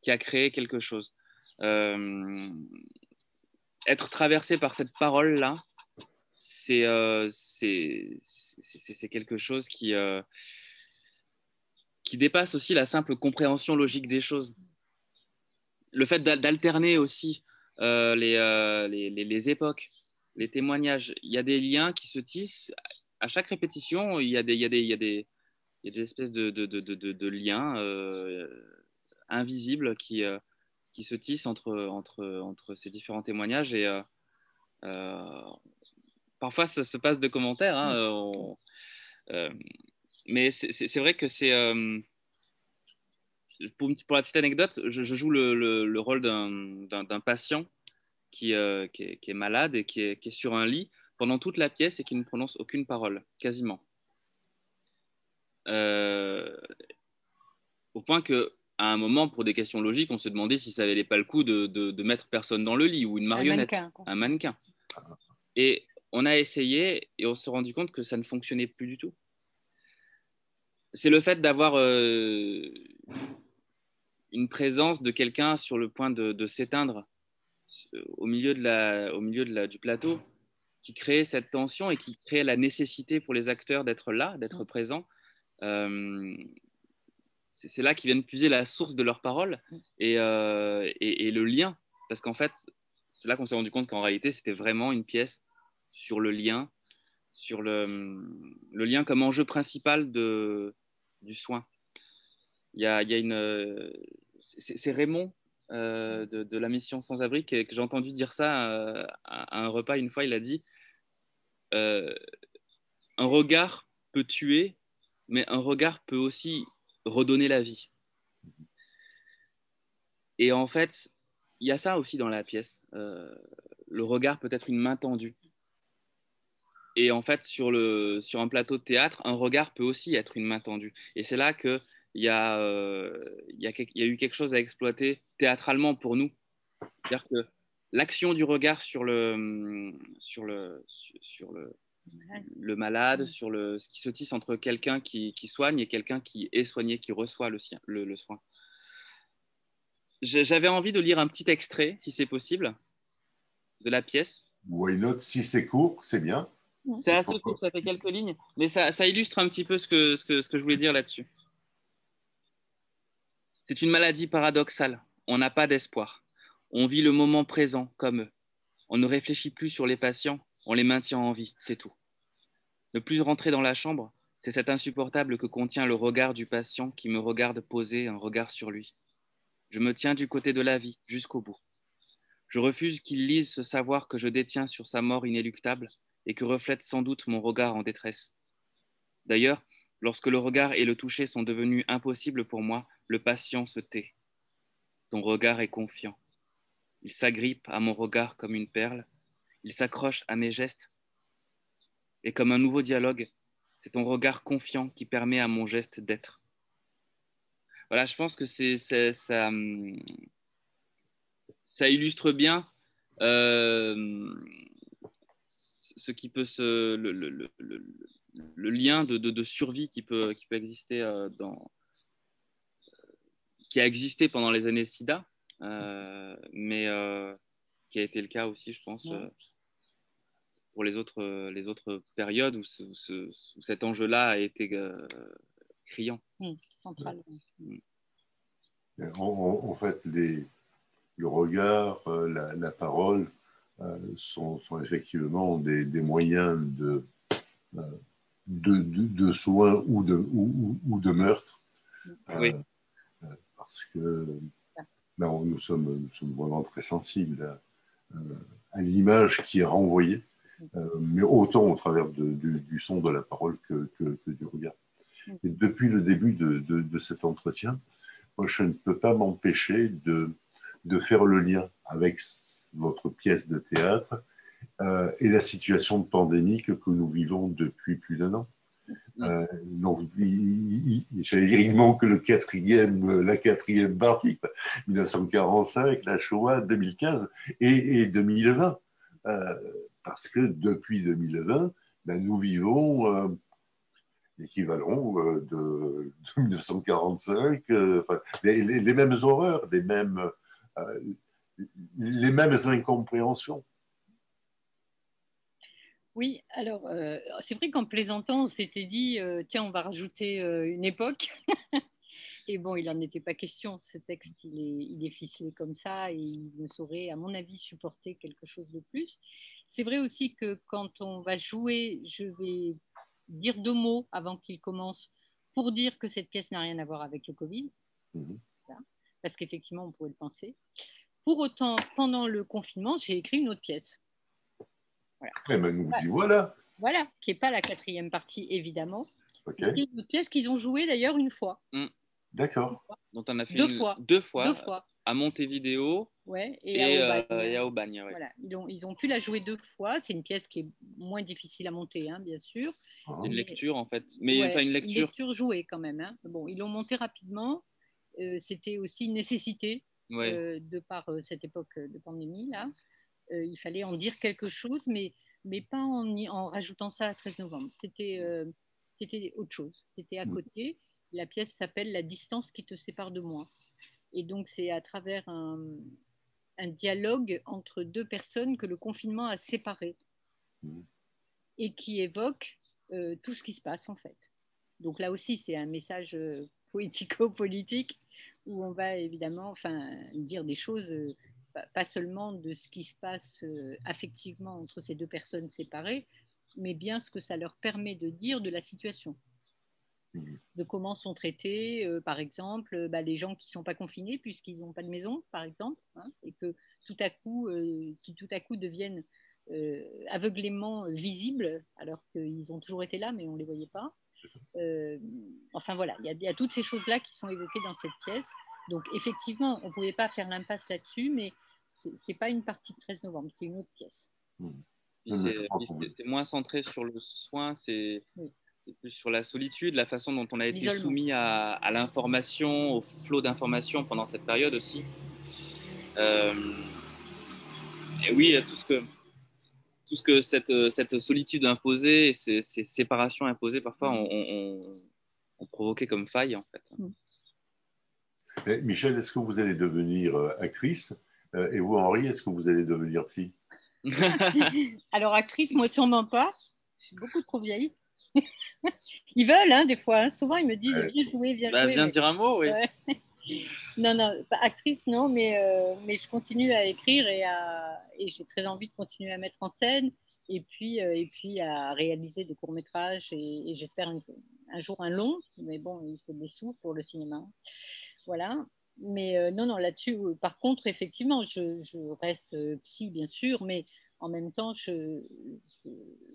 qui a créé quelque chose. Euh, être traversé par cette parole-là, c'est quelque chose qui, qui dépasse aussi la simple compréhension logique des choses. Le fait d'alterner aussi les, les, les, époques les témoignages, il y a des liens qui se tissent. À chaque répétition, il y a des, il y a des, il y a des, il y a des espèces de, de, de, de liens euh, invisibles qui, euh, qui se tissent entre, entre, entre ces différents témoignages. Et euh, parfois, ça se passe de commentaires. Hein, mais c'est vrai que c'est. Pour, pour, la petite anecdote, je, joue le, le, rôle d'un patient qui, euh, qui, est, malade et qui est, qui est, sur un lit pendant toute la pièce et qui ne prononce aucune parole, quasiment. Euh, au point que à un moment, pour des questions logiques, on se demandait si ça valait pas le coup de, de, mettre personne dans le lit ou une marionnette, un mannequin. Et on a essayé et on s'est rendu compte que ça ne fonctionnait plus du tout. C'est le fait d'avoir euh, une présence de quelqu'un sur le point de, s'éteindre au milieu, de la, au milieu de la, du plateau qui crée cette tension et qui crée la nécessité pour les acteurs d'être là, d'être présents. Euh, c'est là qu'ils viennent puiser la source de leurs paroles euh, et, et, le lien. Parce qu'en fait, c'est là qu'on s'est rendu compte qu'en réalité, c'était vraiment une pièce sur le lien, sur le, le lien comme enjeu principal de, du soin. Il y a, il y a une. C'est Raymond euh, de, la mission Sans Abri que, j'ai entendu dire ça euh, à, un repas une fois. Il a dit Un regard peut tuer, mais un regard peut aussi redonner la vie. Et en fait, il y a ça aussi dans la pièce. Euh, le regard peut être une main tendue. Et en fait, sur, le, sur un plateau de théâtre, un regard peut aussi être une main tendue. Et c'est là qu'il y, a, euh, y, a, y a eu quelque chose à exploiter théâtralement pour nous. C'est-à-dire que l'action du regard sur le, sur le, sur le, le malade, sur le, ce qui se tisse entre quelqu'un qui, soigne et quelqu'un qui est soigné, qui reçoit le, le, soin. J'avais envie de lire un petit extrait, si c'est possible, de la pièce. Why not? Si c'est court, c'est bien. C'est assez court, ça fait quelques lignes, mais ça, illustre un petit peu ce que, ce que, ce que je voulais dire là-dessus. C'est une maladie paradoxale. On n'a pas d'espoir. On vit le moment présent comme eux. On ne réfléchit plus sur les patients, on les maintient en vie, c'est tout. Ne plus rentrer dans la chambre, c'est cet insupportable que contient le regard du patient qui me regarde poser un regard sur lui. Je me tiens du côté de la vie jusqu'au bout. Je refuse qu'il lise ce savoir que je détiens sur sa mort inéluctable et que reflète sans doute mon regard en détresse. D'ailleurs, lorsque le regard et le toucher sont devenus impossibles pour moi, le patient se tait. Ton regard est confiant. Il s'agrippe à mon regard comme une perle, il s'accroche à mes gestes et comme un nouveau dialogue, c'est ton regard confiant qui permet à mon geste d'être. Voilà, je pense que ça, hum, ça illustre bien euh, ce qui peut se, le, lien de, survie qui peut, qui peut exister euh, dans, qui a existé pendant les années SIDA, euh, mais qui a été le cas aussi, je pense, pour les autres, euh, les autres périodes où, cet enjeu-là a été euh, criant. Mmh, central. Mmh. En, fait, les, le regard, euh, la, parole sont, sont, effectivement des, des moyens de, de, de, soins ou de, ou, ou de meurtre. Oui. Parce que ben, nous, sommes, nous sommes vraiment très sensibles à, à l'image qui est renvoyée. Euh, mais autant au travers du, son, de la parole que, du regard. Et depuis le début de, cet entretien, moi, je ne peux pas m'empêcher de, faire le lien avec votre pièce de théâtre euh, et la situation de pandémie que, nous vivons depuis plus d'un an. Euh, donc, j'allais dire, il manque le quatrième, la quatrième partie, 1945, la Shoah, 2015 et, et 2020. Euh, parce que depuis 2020, ben, nous vivons euh, l'équivalent euh, de, 1945, euh, les, mêmes horreurs, les mêmes, les mêmes incompréhensions. Oui, alors c'est vrai qu'en plaisantant, on s'était dit, tiens, on va rajouter une époque. et bon, il n'en était pas question. Ce texte, il est, il est, ficelé comme ça et il ne saurait, à mon avis, supporter quelque chose de plus. C'est vrai aussi que quand on va jouer, je vais dire deux mots avant qu'il commence pour dire que cette pièce n'a rien à voir avec le Covid. Mhm. Parce qu'effectivement, on pourrait le penser. Pour autant, pendant le confinement, j'ai écrit une autre pièce. Voilà. Eh ben, nous voilà. Voilà, qui n'est pas la quatrième partie, évidemment. Ok. Une pièce qu'ils ont jouée d'ailleurs une fois. D'accord. dont on a fait Deux une- fois. deux fois, Deux fois. à Montevideo Ouais, et, et, à euh, et à Aubagne. ouais. Voilà, ils ont, ils ont pu la jouer deux fois. C'est une pièce qui est moins difficile à monter, hein, bien sûr. Ah. C'est une lecture en fait. Mais Ouais, enfin une lecture. jouée quand même. hein. Bon, ils l'ont montée rapidement. Euh, C'était aussi une nécessité Ouais. euh, de par euh, cette époque de pandémie là. Euh, il fallait en dire quelque chose, mais mais pas en, en rajoutant ça à 13 novembre. C'était euh, c'était autre chose. C'était à Mm. côté. La pièce s'appelle La distance qui te sépare de moi. Et donc c'est à travers un, un dialogue entre deux personnes que le confinement a séparées Mm. et qui évoque euh, tout ce qui se passe en fait. Donc là aussi, c'est un message poético-politique où on va évidemment enfin, dire des choses, pas- seulement de ce qui se passe euh, affectivement entre ces deux personnes séparées, mais bien ce que ça leur permet de dire de la situation. Mhm. De comment sont traités, euh, par exemple, euh, bah, les gens qui ne sont pas confinés puisqu'ils n'ont pas de maison, par exemple, hein, et que tout à coup, euh, qui tout à coup deviennent euh, aveuglément visibles, alors qu'ils ont toujours été là, mais on ne les voyait pas. Enfin voilà, il y, y a toutes ces choses-là qui sont évoquées dans cette pièce. Donc effectivement, on ne pouvait pas faire l'impasse là-dessus, mais ce n'est pas une partie de 13 novembre, c'est une autre pièce. Oui, c'est- c'est c'est moins centré sur le soin, c'est Oui. c'est plus sur la solitude, la façon dont on a été soumis à, à l'information, au flot d'informations pendant cette période aussi. Euh, et oui, tout ce que, tout ce que cette, cette solitude imposée, ces, ces séparations imposées, parfois, ont on, on provoqué comme faille, en fait. Eh, Michel, est-ce que vous allez devenir euh, actrice? Euh, Et vous, Henri, est-ce que vous allez devenir psy? Alors actrice, moi sûrement pas. Je suis beaucoup trop vieille. ils veulent, hein, des fois. hein. Souvent, ils me disent Ouais. viens jouer, viens Bah, jouer. viens mais- dire un mot, oui. Ouais. Non, non, pas actrice, non, mais, euh, mais je continue à écrire et, à, et j'ai très envie de continuer à mettre en scène et puis, euh, et puis à réaliser des courts-métrages et, et j'espère un, un jour un long, mais bon, il faut des sous pour le cinéma. Voilà. Mais euh, non, non, là-dessus, euh, par contre, effectivement, je, je reste euh, psy, bien sûr, mais en même temps, je, je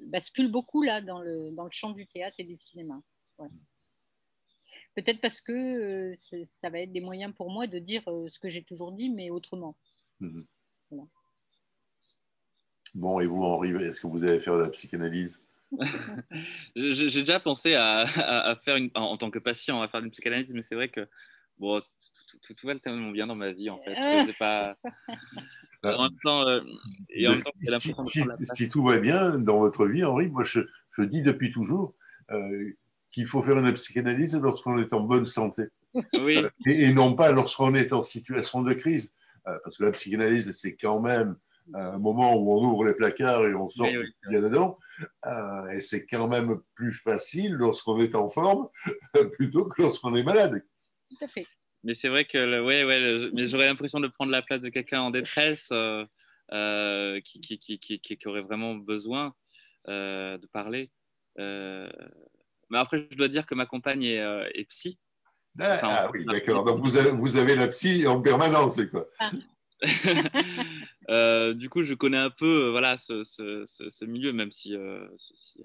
bascule beaucoup là dans le, dans le champ du théâtre et du cinéma. Peut-être parce que euh, ça va être des moyens pour moi de dire euh, ce que j'ai toujours dit, mais autrement. Voilà. Bon, et vous, Henri, est-ce que vous allez faire de la psychanalyse? J'ai j'ai déjà pensé à, à- à faire une, en, en tant que patient, à faire une psychanalyse, mais c'est vrai que bon, tout, tout, tout va tellement bien dans ma vie en fait. Pas. En même temps, euh, et en même temps, si, tout va bien dans votre vie, Henri, moi, je, je dis depuis toujours euh, qu'il faut faire une psychanalyse lorsqu'on est en bonne santé Oui, et, et non pas lorsqu'on est en situation de crise. Euh, parce que la psychanalyse, c'est quand même un moment où on ouvre les placards et on sort Oui, oui, tout ce qu'il y a dedans. Euh, et c'est quand même plus facile lorsqu'on est en forme plutôt que lorsqu'on est malade. Tout à fait. mais c'est vrai que le- ouais, ouais, le- mais j'aurais l'impression de prendre la place de quelqu'un en détresse euh, euh, qui, qui, qui, qui, aurait vraiment besoin euh, de parler. Euh, mais après, je dois dire que ma compagne est, euh, est psy. Ah, Enfin, ah oui, d'accord. Donc vous avez, vous avez la psy en permanence, quoi. Euh, du coup, je connais un peu voilà, ce, ce, ce, ce milieu, même si, ceci,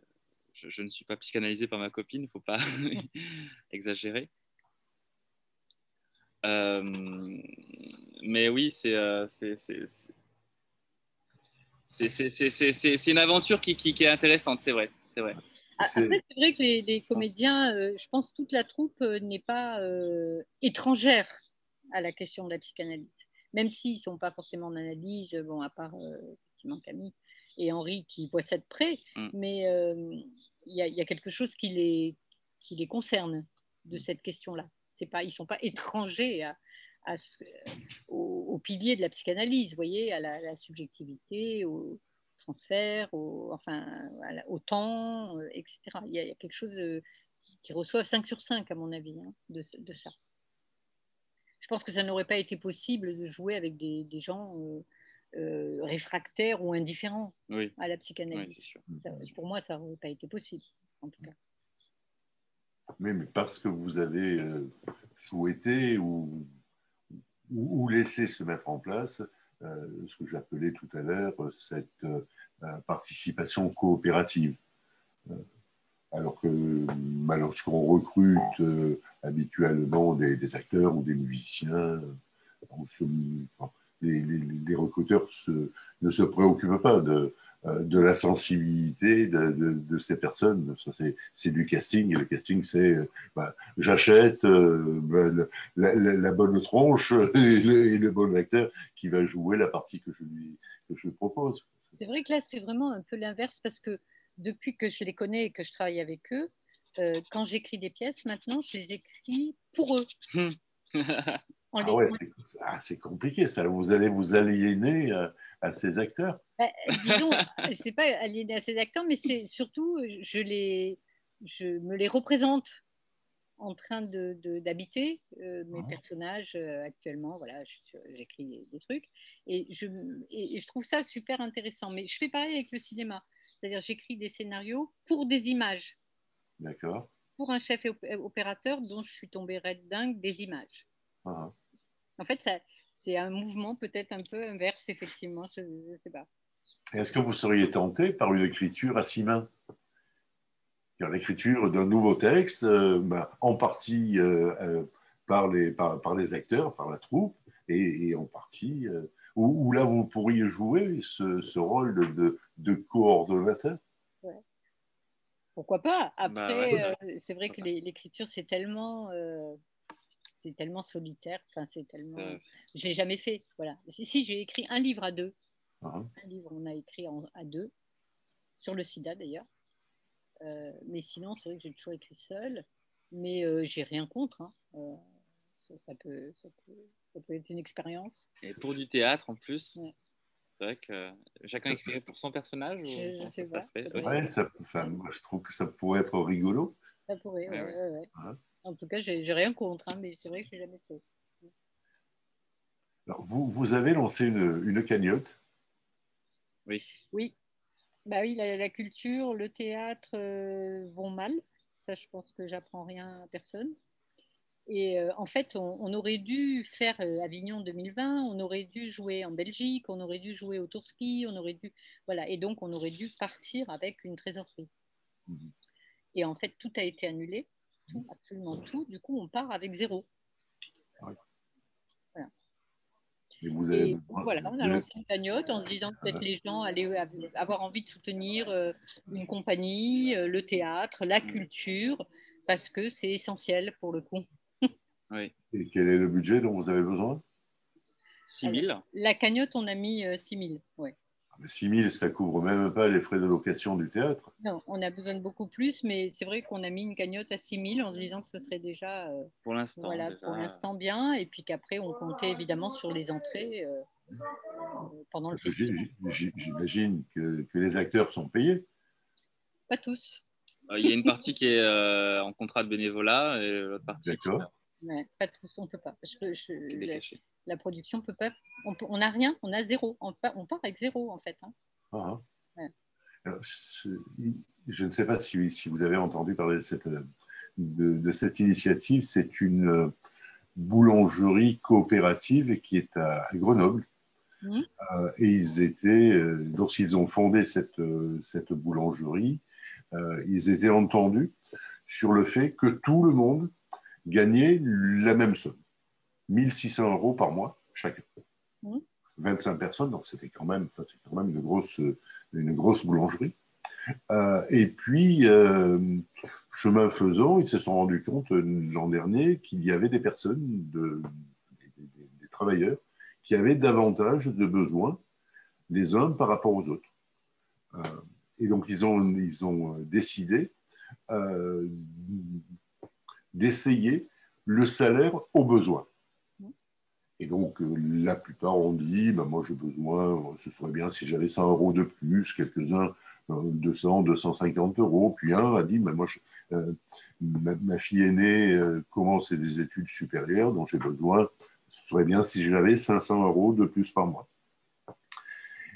je, je ne suis pas psychanalysé par ma copine, il ne faut pas exagérer. Euh, mais oui, euh, c'est c'est une aventure qui, qui, est intéressante, c'est vrai. C'est vrai. Ah, après, c'est vrai que les, comédiens, euh, je pense toute la troupe n'est pas étrangère à la question de la psychanalyse, même s'ils ne sont pas forcément en analyse, bon, à part effectivement Camille et Henri qui voient ça de près, mm. mais il y, y, a quelque chose qui les, qui les concerne de mm. cette question-là. C'est Pas, ils ne sont pas étrangers à, à ce- au, au pilier de la psychanalyse, vous voyez, à la, la subjectivité, au transfert, au, enfin, la- au temps, euh, etc. Il y, a, il y a quelque chose euh, qui, reçoit 5 sur 5, à mon avis, hein, de, ça. Je pense que ça n'aurait pas été possible de jouer avec des, des gens euh, euh, réfractaires ou indifférents Oui, à la psychanalyse. c'est sûr. Ça- pour moi, ça n'aurait pas été possible, en tout cas. Mais, parce que vous avez euh, souhaité ou, ou, laissé se mettre en place euh, ce que j'appelais tout à l'heure euh, cette participation coopérative. Alors que bah, lorsqu'on recrute habituellement des, acteurs ou des musiciens, les, recruteurs ne se préoccupent pas de, de la sensibilité de, ces personnes. C'est du casting. Et le casting, c'est euh, bah, j'achète euh, bah, la, bonne tronche et le, bon acteur qui va jouer la partie que je lui que je propose. C'est vrai que là, c'est vraiment un peu l'inverse parce que depuis que je les connais et que je travaille avec eux, quand j'écris des pièces, maintenant, je les écris pour eux. ah ouais, c'est compliqué ça. Vous allez vous aliéner à ces acteurs bah, Disons, je ne sais pas aliéner à ces acteurs, mais c'est surtout, je, les, je me les représente en train d'habiter de, euh, mes personnages euh, actuellement. Voilà, j'écris des trucs et je, et je trouve ça super intéressant. Mais je fais pareil avec le cinéma. C'est-à-dire, j'écris des scénarios pour des images. D'accord. Pour un chef opérateur dont je suis tombée red dingue des images. Ah. En fait, c'est un mouvement peut-être un peu inverse, effectivement, je ne sais pas. Est-ce que vous seriez tenté par une écriture à six mains? L'écriture d'un nouveau texte, euh, bah, en partie euh, euh, par, les, par, les acteurs, par la troupe, et, en partie où, là vous pourriez jouer ce, rôle de, de coordonnateur? Pourquoi pas? Bah Après, c'est vrai que l'écriture, c'est tellement c'est tellement solitaire. Enfin, c'est tellement. J'ai jamais fait. Voilà. Si, j'ai écrit un livre à deux. Uh-huh. Un livre, on a écrit à deux sur le SIDA d'ailleurs. Euh, mais sinon, c'est vrai que j'ai toujours écrit seul. Mais euh, j'ai rien contre. Hein. Euh, ça, peut, ça, peut, être une expérience. Et pour du théâtre en plus. C'est vrai que chacun écrirait pour son personnage. je, sais pas. Ouais, ça, moi, je trouve que ça pourrait être rigolo. Ça pourrait, ouais, ouais. En tout cas, j'ai rien contre, hein, mais c'est vrai que je n'ai jamais fait. Alors, vous, vous avez lancé une, une cagnotte. Oui. Oui. Bah oui, la, culture, le théâtre euh, vont mal. Ça, je pense que j'apprends rien à personne. Et euh, en fait, on, aurait dû faire euh, Avignon 2020, on aurait dû jouer en Belgique, on aurait dû jouer au Tourski, on aurait dû voilà, et donc on aurait dû partir avec une trésorerie. Mhm. Et en fait, tout a été annulé absolument tout. Du coup, on part avec zéro. Voilà. Et voilà, on a lancé une cagnotte en se disant que peut-être les gens allaient avoir envie de soutenir euh, une compagnie, euh, le théâtre, la culture, parce que c'est essentiel pour le coup. Oui. Et quel est le budget dont vous avez besoin? 6 000 La cagnotte, on a mis 6 euh, 000, oui. 6 000, ça couvre même pas les frais de location du théâtre. Non, on a besoin de beaucoup plus, mais c'est vrai qu'on a mis une cagnotte à 6 000 en se disant que ce serait déjà, euh, pour l'instant voilà, pour l'instant bien, et puis qu'après on comptait évidemment sur les entrées euh, pendant le festival. J'imagine que, que, les acteurs sont payés. Pas tous. Euh, il y a une partie qui est en contrat de bénévolat et l'autre partie. D'accord. Pas tous, on ne peut pas. Je, je, la production peut pas. On n'a rien, on a zéro. On, part avec zéro en fait. Hein. Ah, ah. je, ne sais pas si, vous avez entendu parler de cette, de, cette initiative. C'est une euh, boulangerie coopérative qui est à Grenoble. Mmh. Euh, et ils étaient, euh, lorsqu'ils ont fondé cette, cette boulangerie, ils étaient entendus sur le fait que tout le monde gagnait la même somme. 1600 euros par mois chacun. 25 mmh. personnes, donc c'était quand même, c'est quand même une grosse, une grosse boulangerie. Euh, et puis, euh, chemin faisant, ils se sont rendus compte euh, l'an dernier qu'il y avait des personnes, de, des, travailleurs, qui avaient davantage de besoins les uns par rapport aux autres. et donc, ils ont, ils ont décidé d'essayer le salaire aux besoins. Et donc, euh, la plupart ont dit, bah, moi j'ai besoin, ce serait bien si j'avais 100 euros de plus, quelques-uns 200, euh, 250 euros. Puis un a dit, bah, moi, euh, ma, fille aînée commence des études supérieures, dont j'ai besoin, ce serait bien si j'avais 500 euros de plus par mois.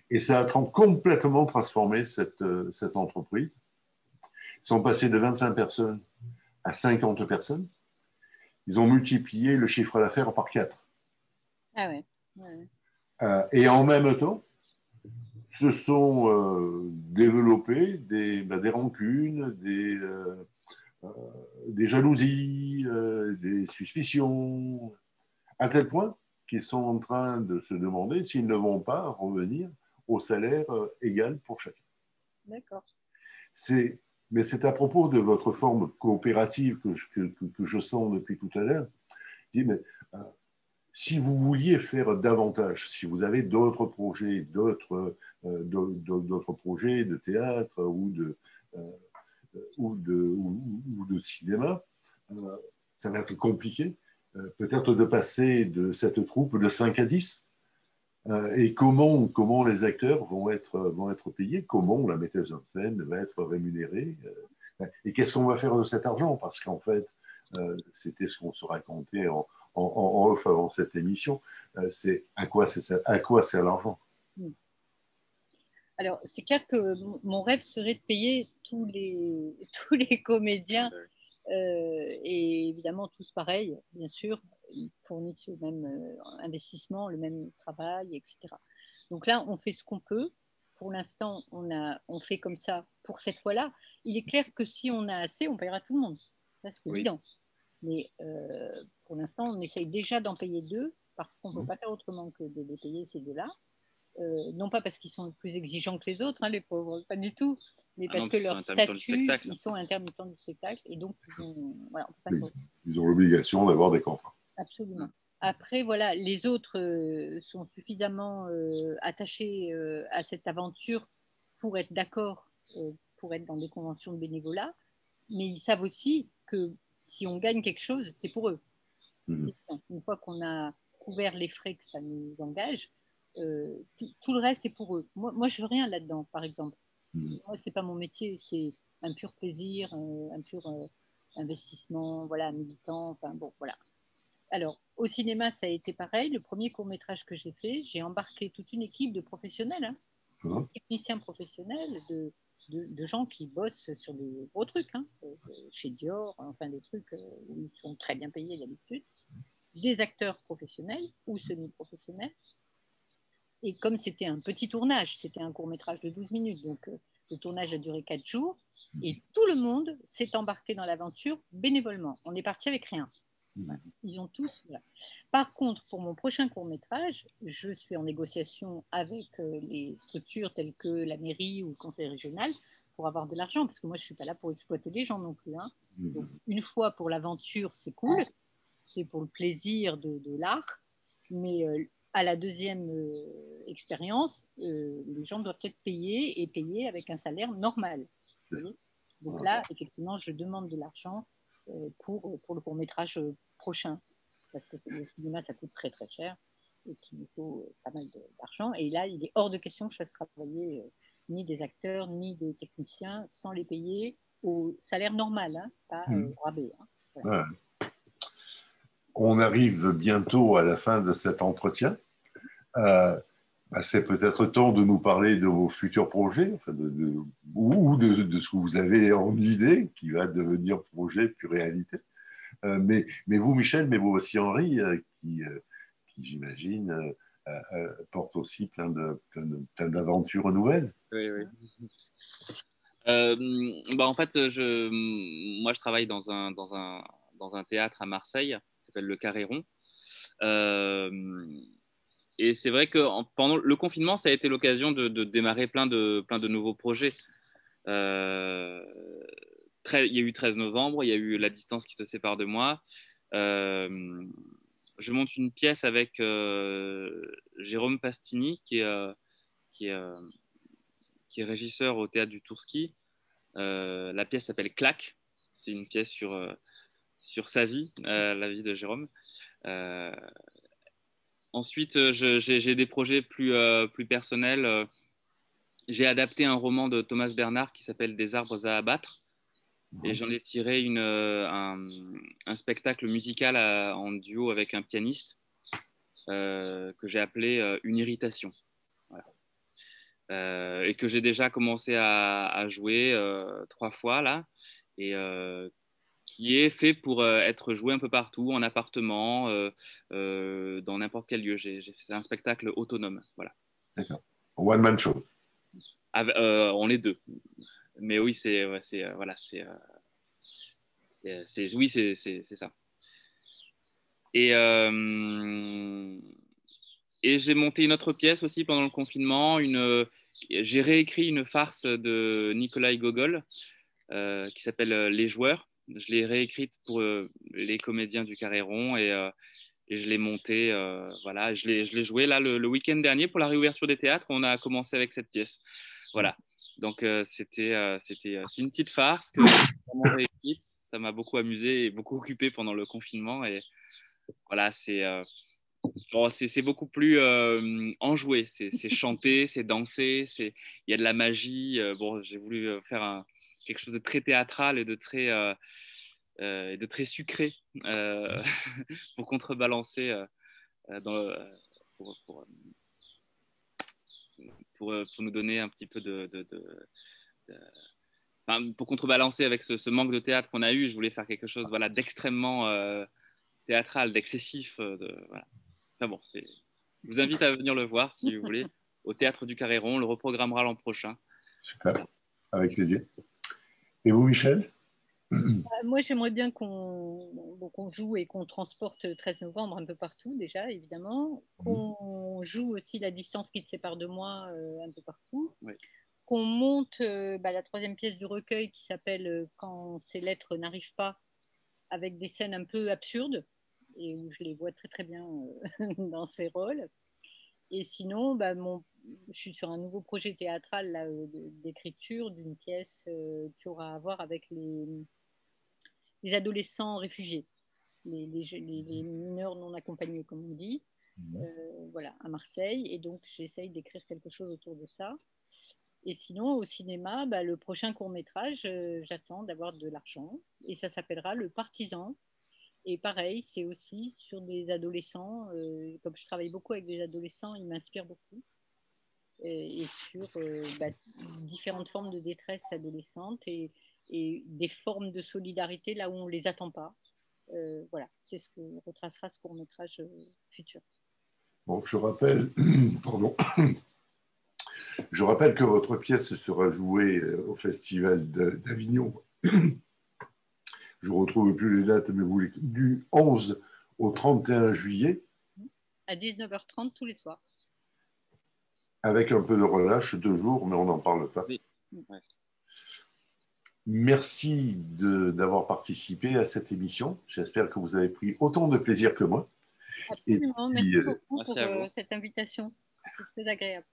Et ça a complètement transformé cette, cette entreprise. Ils sont passés de 25 personnes à 50 personnes. Ils ont multiplié le chiffre d'affaires par 4. Ah ouais. Euh, et en même temps, se sont euh, développées des, ben, des, rancunes, des, euh, des jalousies, des suspicions, à tel point qu'ils sont en train de se demander s'ils ne vont pas revenir au salaire égal pour chacun. D'accord. Mais c'est à propos de votre forme coopérative que je, que, je sens depuis tout à l'heure. mais si vous vouliez faire davantage, si vous avez d'autres projets, d'autres euh, projets de théâtre ou de, euh, ou de, ou, de cinéma, euh, ça va être compliqué. Peut-être de passer de cette troupe de 5 à 10. Et comment, comment les acteurs vont être, vont être payés, comment la metteuse en scène va être rémunérée, et qu'est-ce qu'on va faire de cet argent? Parce qu'en fait, c'était ce qu'on se racontait en, en, off avant cette émission, euh, c'est à quoi c'est à quoi c'est l'argent? Hmm. Alors, c'est clair que mon rêve serait de payer tous les, tous les comédiens, euh, et évidemment tous pareils, bien sûr, ils fournissent le même euh, investissement, le même travail, etc. Donc là, on fait ce qu'on peut. Pour l'instant, on, a, on fait comme ça pour cette fois-là. Il est clair que si on a assez, on paiera tout le monde. c'est évident. Mais euh, pour l'instant, on essaye déjà d'en payer deux parce qu'on ne peut mmh. pas faire autrement que de les payer ces deux-là. Euh, non pas parce qu'ils sont plus exigeants que les autres, hein, les pauvres, pas du tout, mais ah parce que leur statut, ils sont intermittents du spectacle et donc ils ont, voilà, ils ont l'obligation d'avoir des contrats. Absolument. Après, voilà, les autres euh, sont suffisamment attachés à cette aventure pour être d'accord, pour être dans des conventions de bénévolat, mais ils savent aussi que si on gagne quelque chose, c'est pour eux. Mhm. Une fois qu'on a couvert les frais que ça nous engage, euh, tout, le reste, c'est pour eux. Moi, moi je veux rien là-dedans, par exemple. Mhm. Moi, c'est pas mon métier, c'est un pur plaisir, euh, un pur euh, investissement, voilà, militant. Enfin bon, voilà. Alors, au cinéma, ça a été pareil. Le premier court métrage que j'ai fait, j'ai embarqué toute une équipe de professionnels, hein, mhm. techniciens professionnels, de, de, gens qui bossent sur des gros trucs, hein, euh, chez Dior, enfin des trucs euh, où ils sont très bien payés d'habitude, des acteurs professionnels ou semi-professionnels. Et comme c'était un petit tournage, c'était un court métrage de 12 minutes, donc euh, le tournage a duré 4 jours, et tout le monde s'est embarqué dans l'aventure bénévolement. On est parti avec rien. Ils ont tous. Par contre, pour mon prochain court métrage, je suis en négociation avec euh, les structures telles que la mairie ou le conseil régional pour avoir de l'argent, parce que moi, je ne suis pas là pour exploiter les gens non plus. Hein. Donc, une fois pour l'aventure, c'est cool, c'est pour le plaisir de, l'art, mais euh, à la deuxième euh, expérience, les gens doivent être payés et payés avec un salaire normal. Donc là, effectivement, je demande de l'argent pour, pour le court métrage euh, prochain. Parce que le cinéma, ça coûte très très cher et qu'il nous faut euh, pas mal d'argent. Et là, il est hors de question que je fasse travailler ni des acteurs, ni des techniciens sans les payer au salaire normal, hein, pas mmh. au rabais. Hein. On arrive bientôt à la fin de cet entretien. Bah, c'est peut-être temps de nous parler de vos futurs projets, de, ou de, ce que vous avez en idée, qui va devenir projet puis réalité. Euh, mais, vous, Michel, mais vous aussi, Henri, euh, qui, euh, qui j'imagine, porte aussi plein, de, plein, d'aventures nouvelles. Oui, oui. bah en fait, moi, je travaille dans un, dans un, dans un théâtre à Marseille, qui s'appelle le Carré Rond. Et c'est vrai que pendant le confinement, ça a été l'occasion de, démarrer plein de, plein de nouveaux projets. Euh, il y a eu 13 novembre, il y a eu La distance qui te sépare de moi. Euh, je monte une pièce avec euh, Jérôme Pastini, qui est, qui, est, régisseur au théâtre du Tourski. la pièce s'appelle Clac. C'est une pièce sur, sur sa vie, la vie de Jérôme. Ensuite, euh, j'ai des projets plus, euh, plus personnels. Euh, j'ai adapté un roman de Thomas Bernard qui s'appelle Des arbres à abattre. Et j'en ai tiré une, un, spectacle musical en duo avec un pianiste que j'ai appelé Une irritation. et que j'ai déjà commencé à, à jouer trois fois là. Et qui est fait pour euh, être joué un peu partout, en appartement, euh, euh, dans n'importe quel lieu. C'est un spectacle autonome. Voilà. D'accord. One-man show. on est deux. Mais oui, c'est voilà, c'est oui, c'est ça. Et, et j'ai monté une autre pièce aussi pendant le confinement. Une, j'ai réécrit une farce de Nikolai Gogol euh, qui s'appelle Les Joueurs. Je l'ai réécrite pour euh, les comédiens du Carré Rond et, et je l'ai montée. voilà, je l'ai jouée là le, week-end dernier pour la réouverture des théâtres. On a commencé avec cette pièce. Voilà. Donc c'était c'était une petite farce que j'ai réécrite. Ça m'a beaucoup amusé et beaucoup occupé pendant le confinement et voilà c'est Bon, c'est beaucoup plus euh, enjoué, c'est chanter, c'est danser, il y a de la magie. Euh, bon, j'ai voulu euh, faire quelque chose de très théâtral et de très, de très sucré pour contrebalancer, pour, pour, nous donner un petit peu de... pour contrebalancer avec ce, manque de théâtre qu'on a eu, je voulais faire quelque chose voilà, d'extrêmement théâtral, d'excessif. De, voilà bon, je vous invite à venir le voir si vous voulez au Théâtre du Carré-Rond. On le reprogrammera l'an prochain. Super, avec plaisir. Et vous, Michel? Euh, moi, j'aimerais bien qu'on joue et qu'on transporte 13 novembre un peu partout, déjà, évidemment. Mhm. Qu'on joue aussi la distance qui te sépare de moi euh, un peu partout. Qu'on monte euh, bah, la troisième pièce du recueil qui s'appelle Quand ces lettres n'arrivent pas, avec des scènes un peu absurdes et où je les vois très très bien euh, dans ces rôles. Et sinon, bah, mon, je suis sur un nouveau projet théâtral euh, d'écriture d'une pièce euh, qui aura à voir avec les, les adolescents réfugiés, les, les, les, mineurs non accompagnés, comme on dit, voilà, à Marseille. Et donc, j'essaye d'écrire quelque chose autour de ça. Et sinon, au cinéma, bah, le prochain court métrage, j'attends d'avoir de l'argent. Et ça s'appellera Le Partisan. Et pareil, c'est aussi sur des adolescents. Euh, comme je travaille beaucoup avec des adolescents, ils m'inspirent beaucoup. Et, sur euh, bah, différentes formes de détresse adolescente et, des formes de solidarité là où on ne les attend pas. Euh, voilà, c'est ce que retracera ce court métrage futur. Bon, je rappelle, pardon, je rappelle que votre pièce sera jouée au Festival d'Avignon je ne retrouve plus les dates, mais vous du 11 au 31 juillet. À 19h30 tous les soirs. Avec un peu de relâche, deux jours, mais on n'en parle pas. Merci Merci participé à cette émission. J'espère que vous avez pris autant de plaisir que moi. Absolument. merci euh, beaucoup pour euh, cette invitation. C'est très agréable.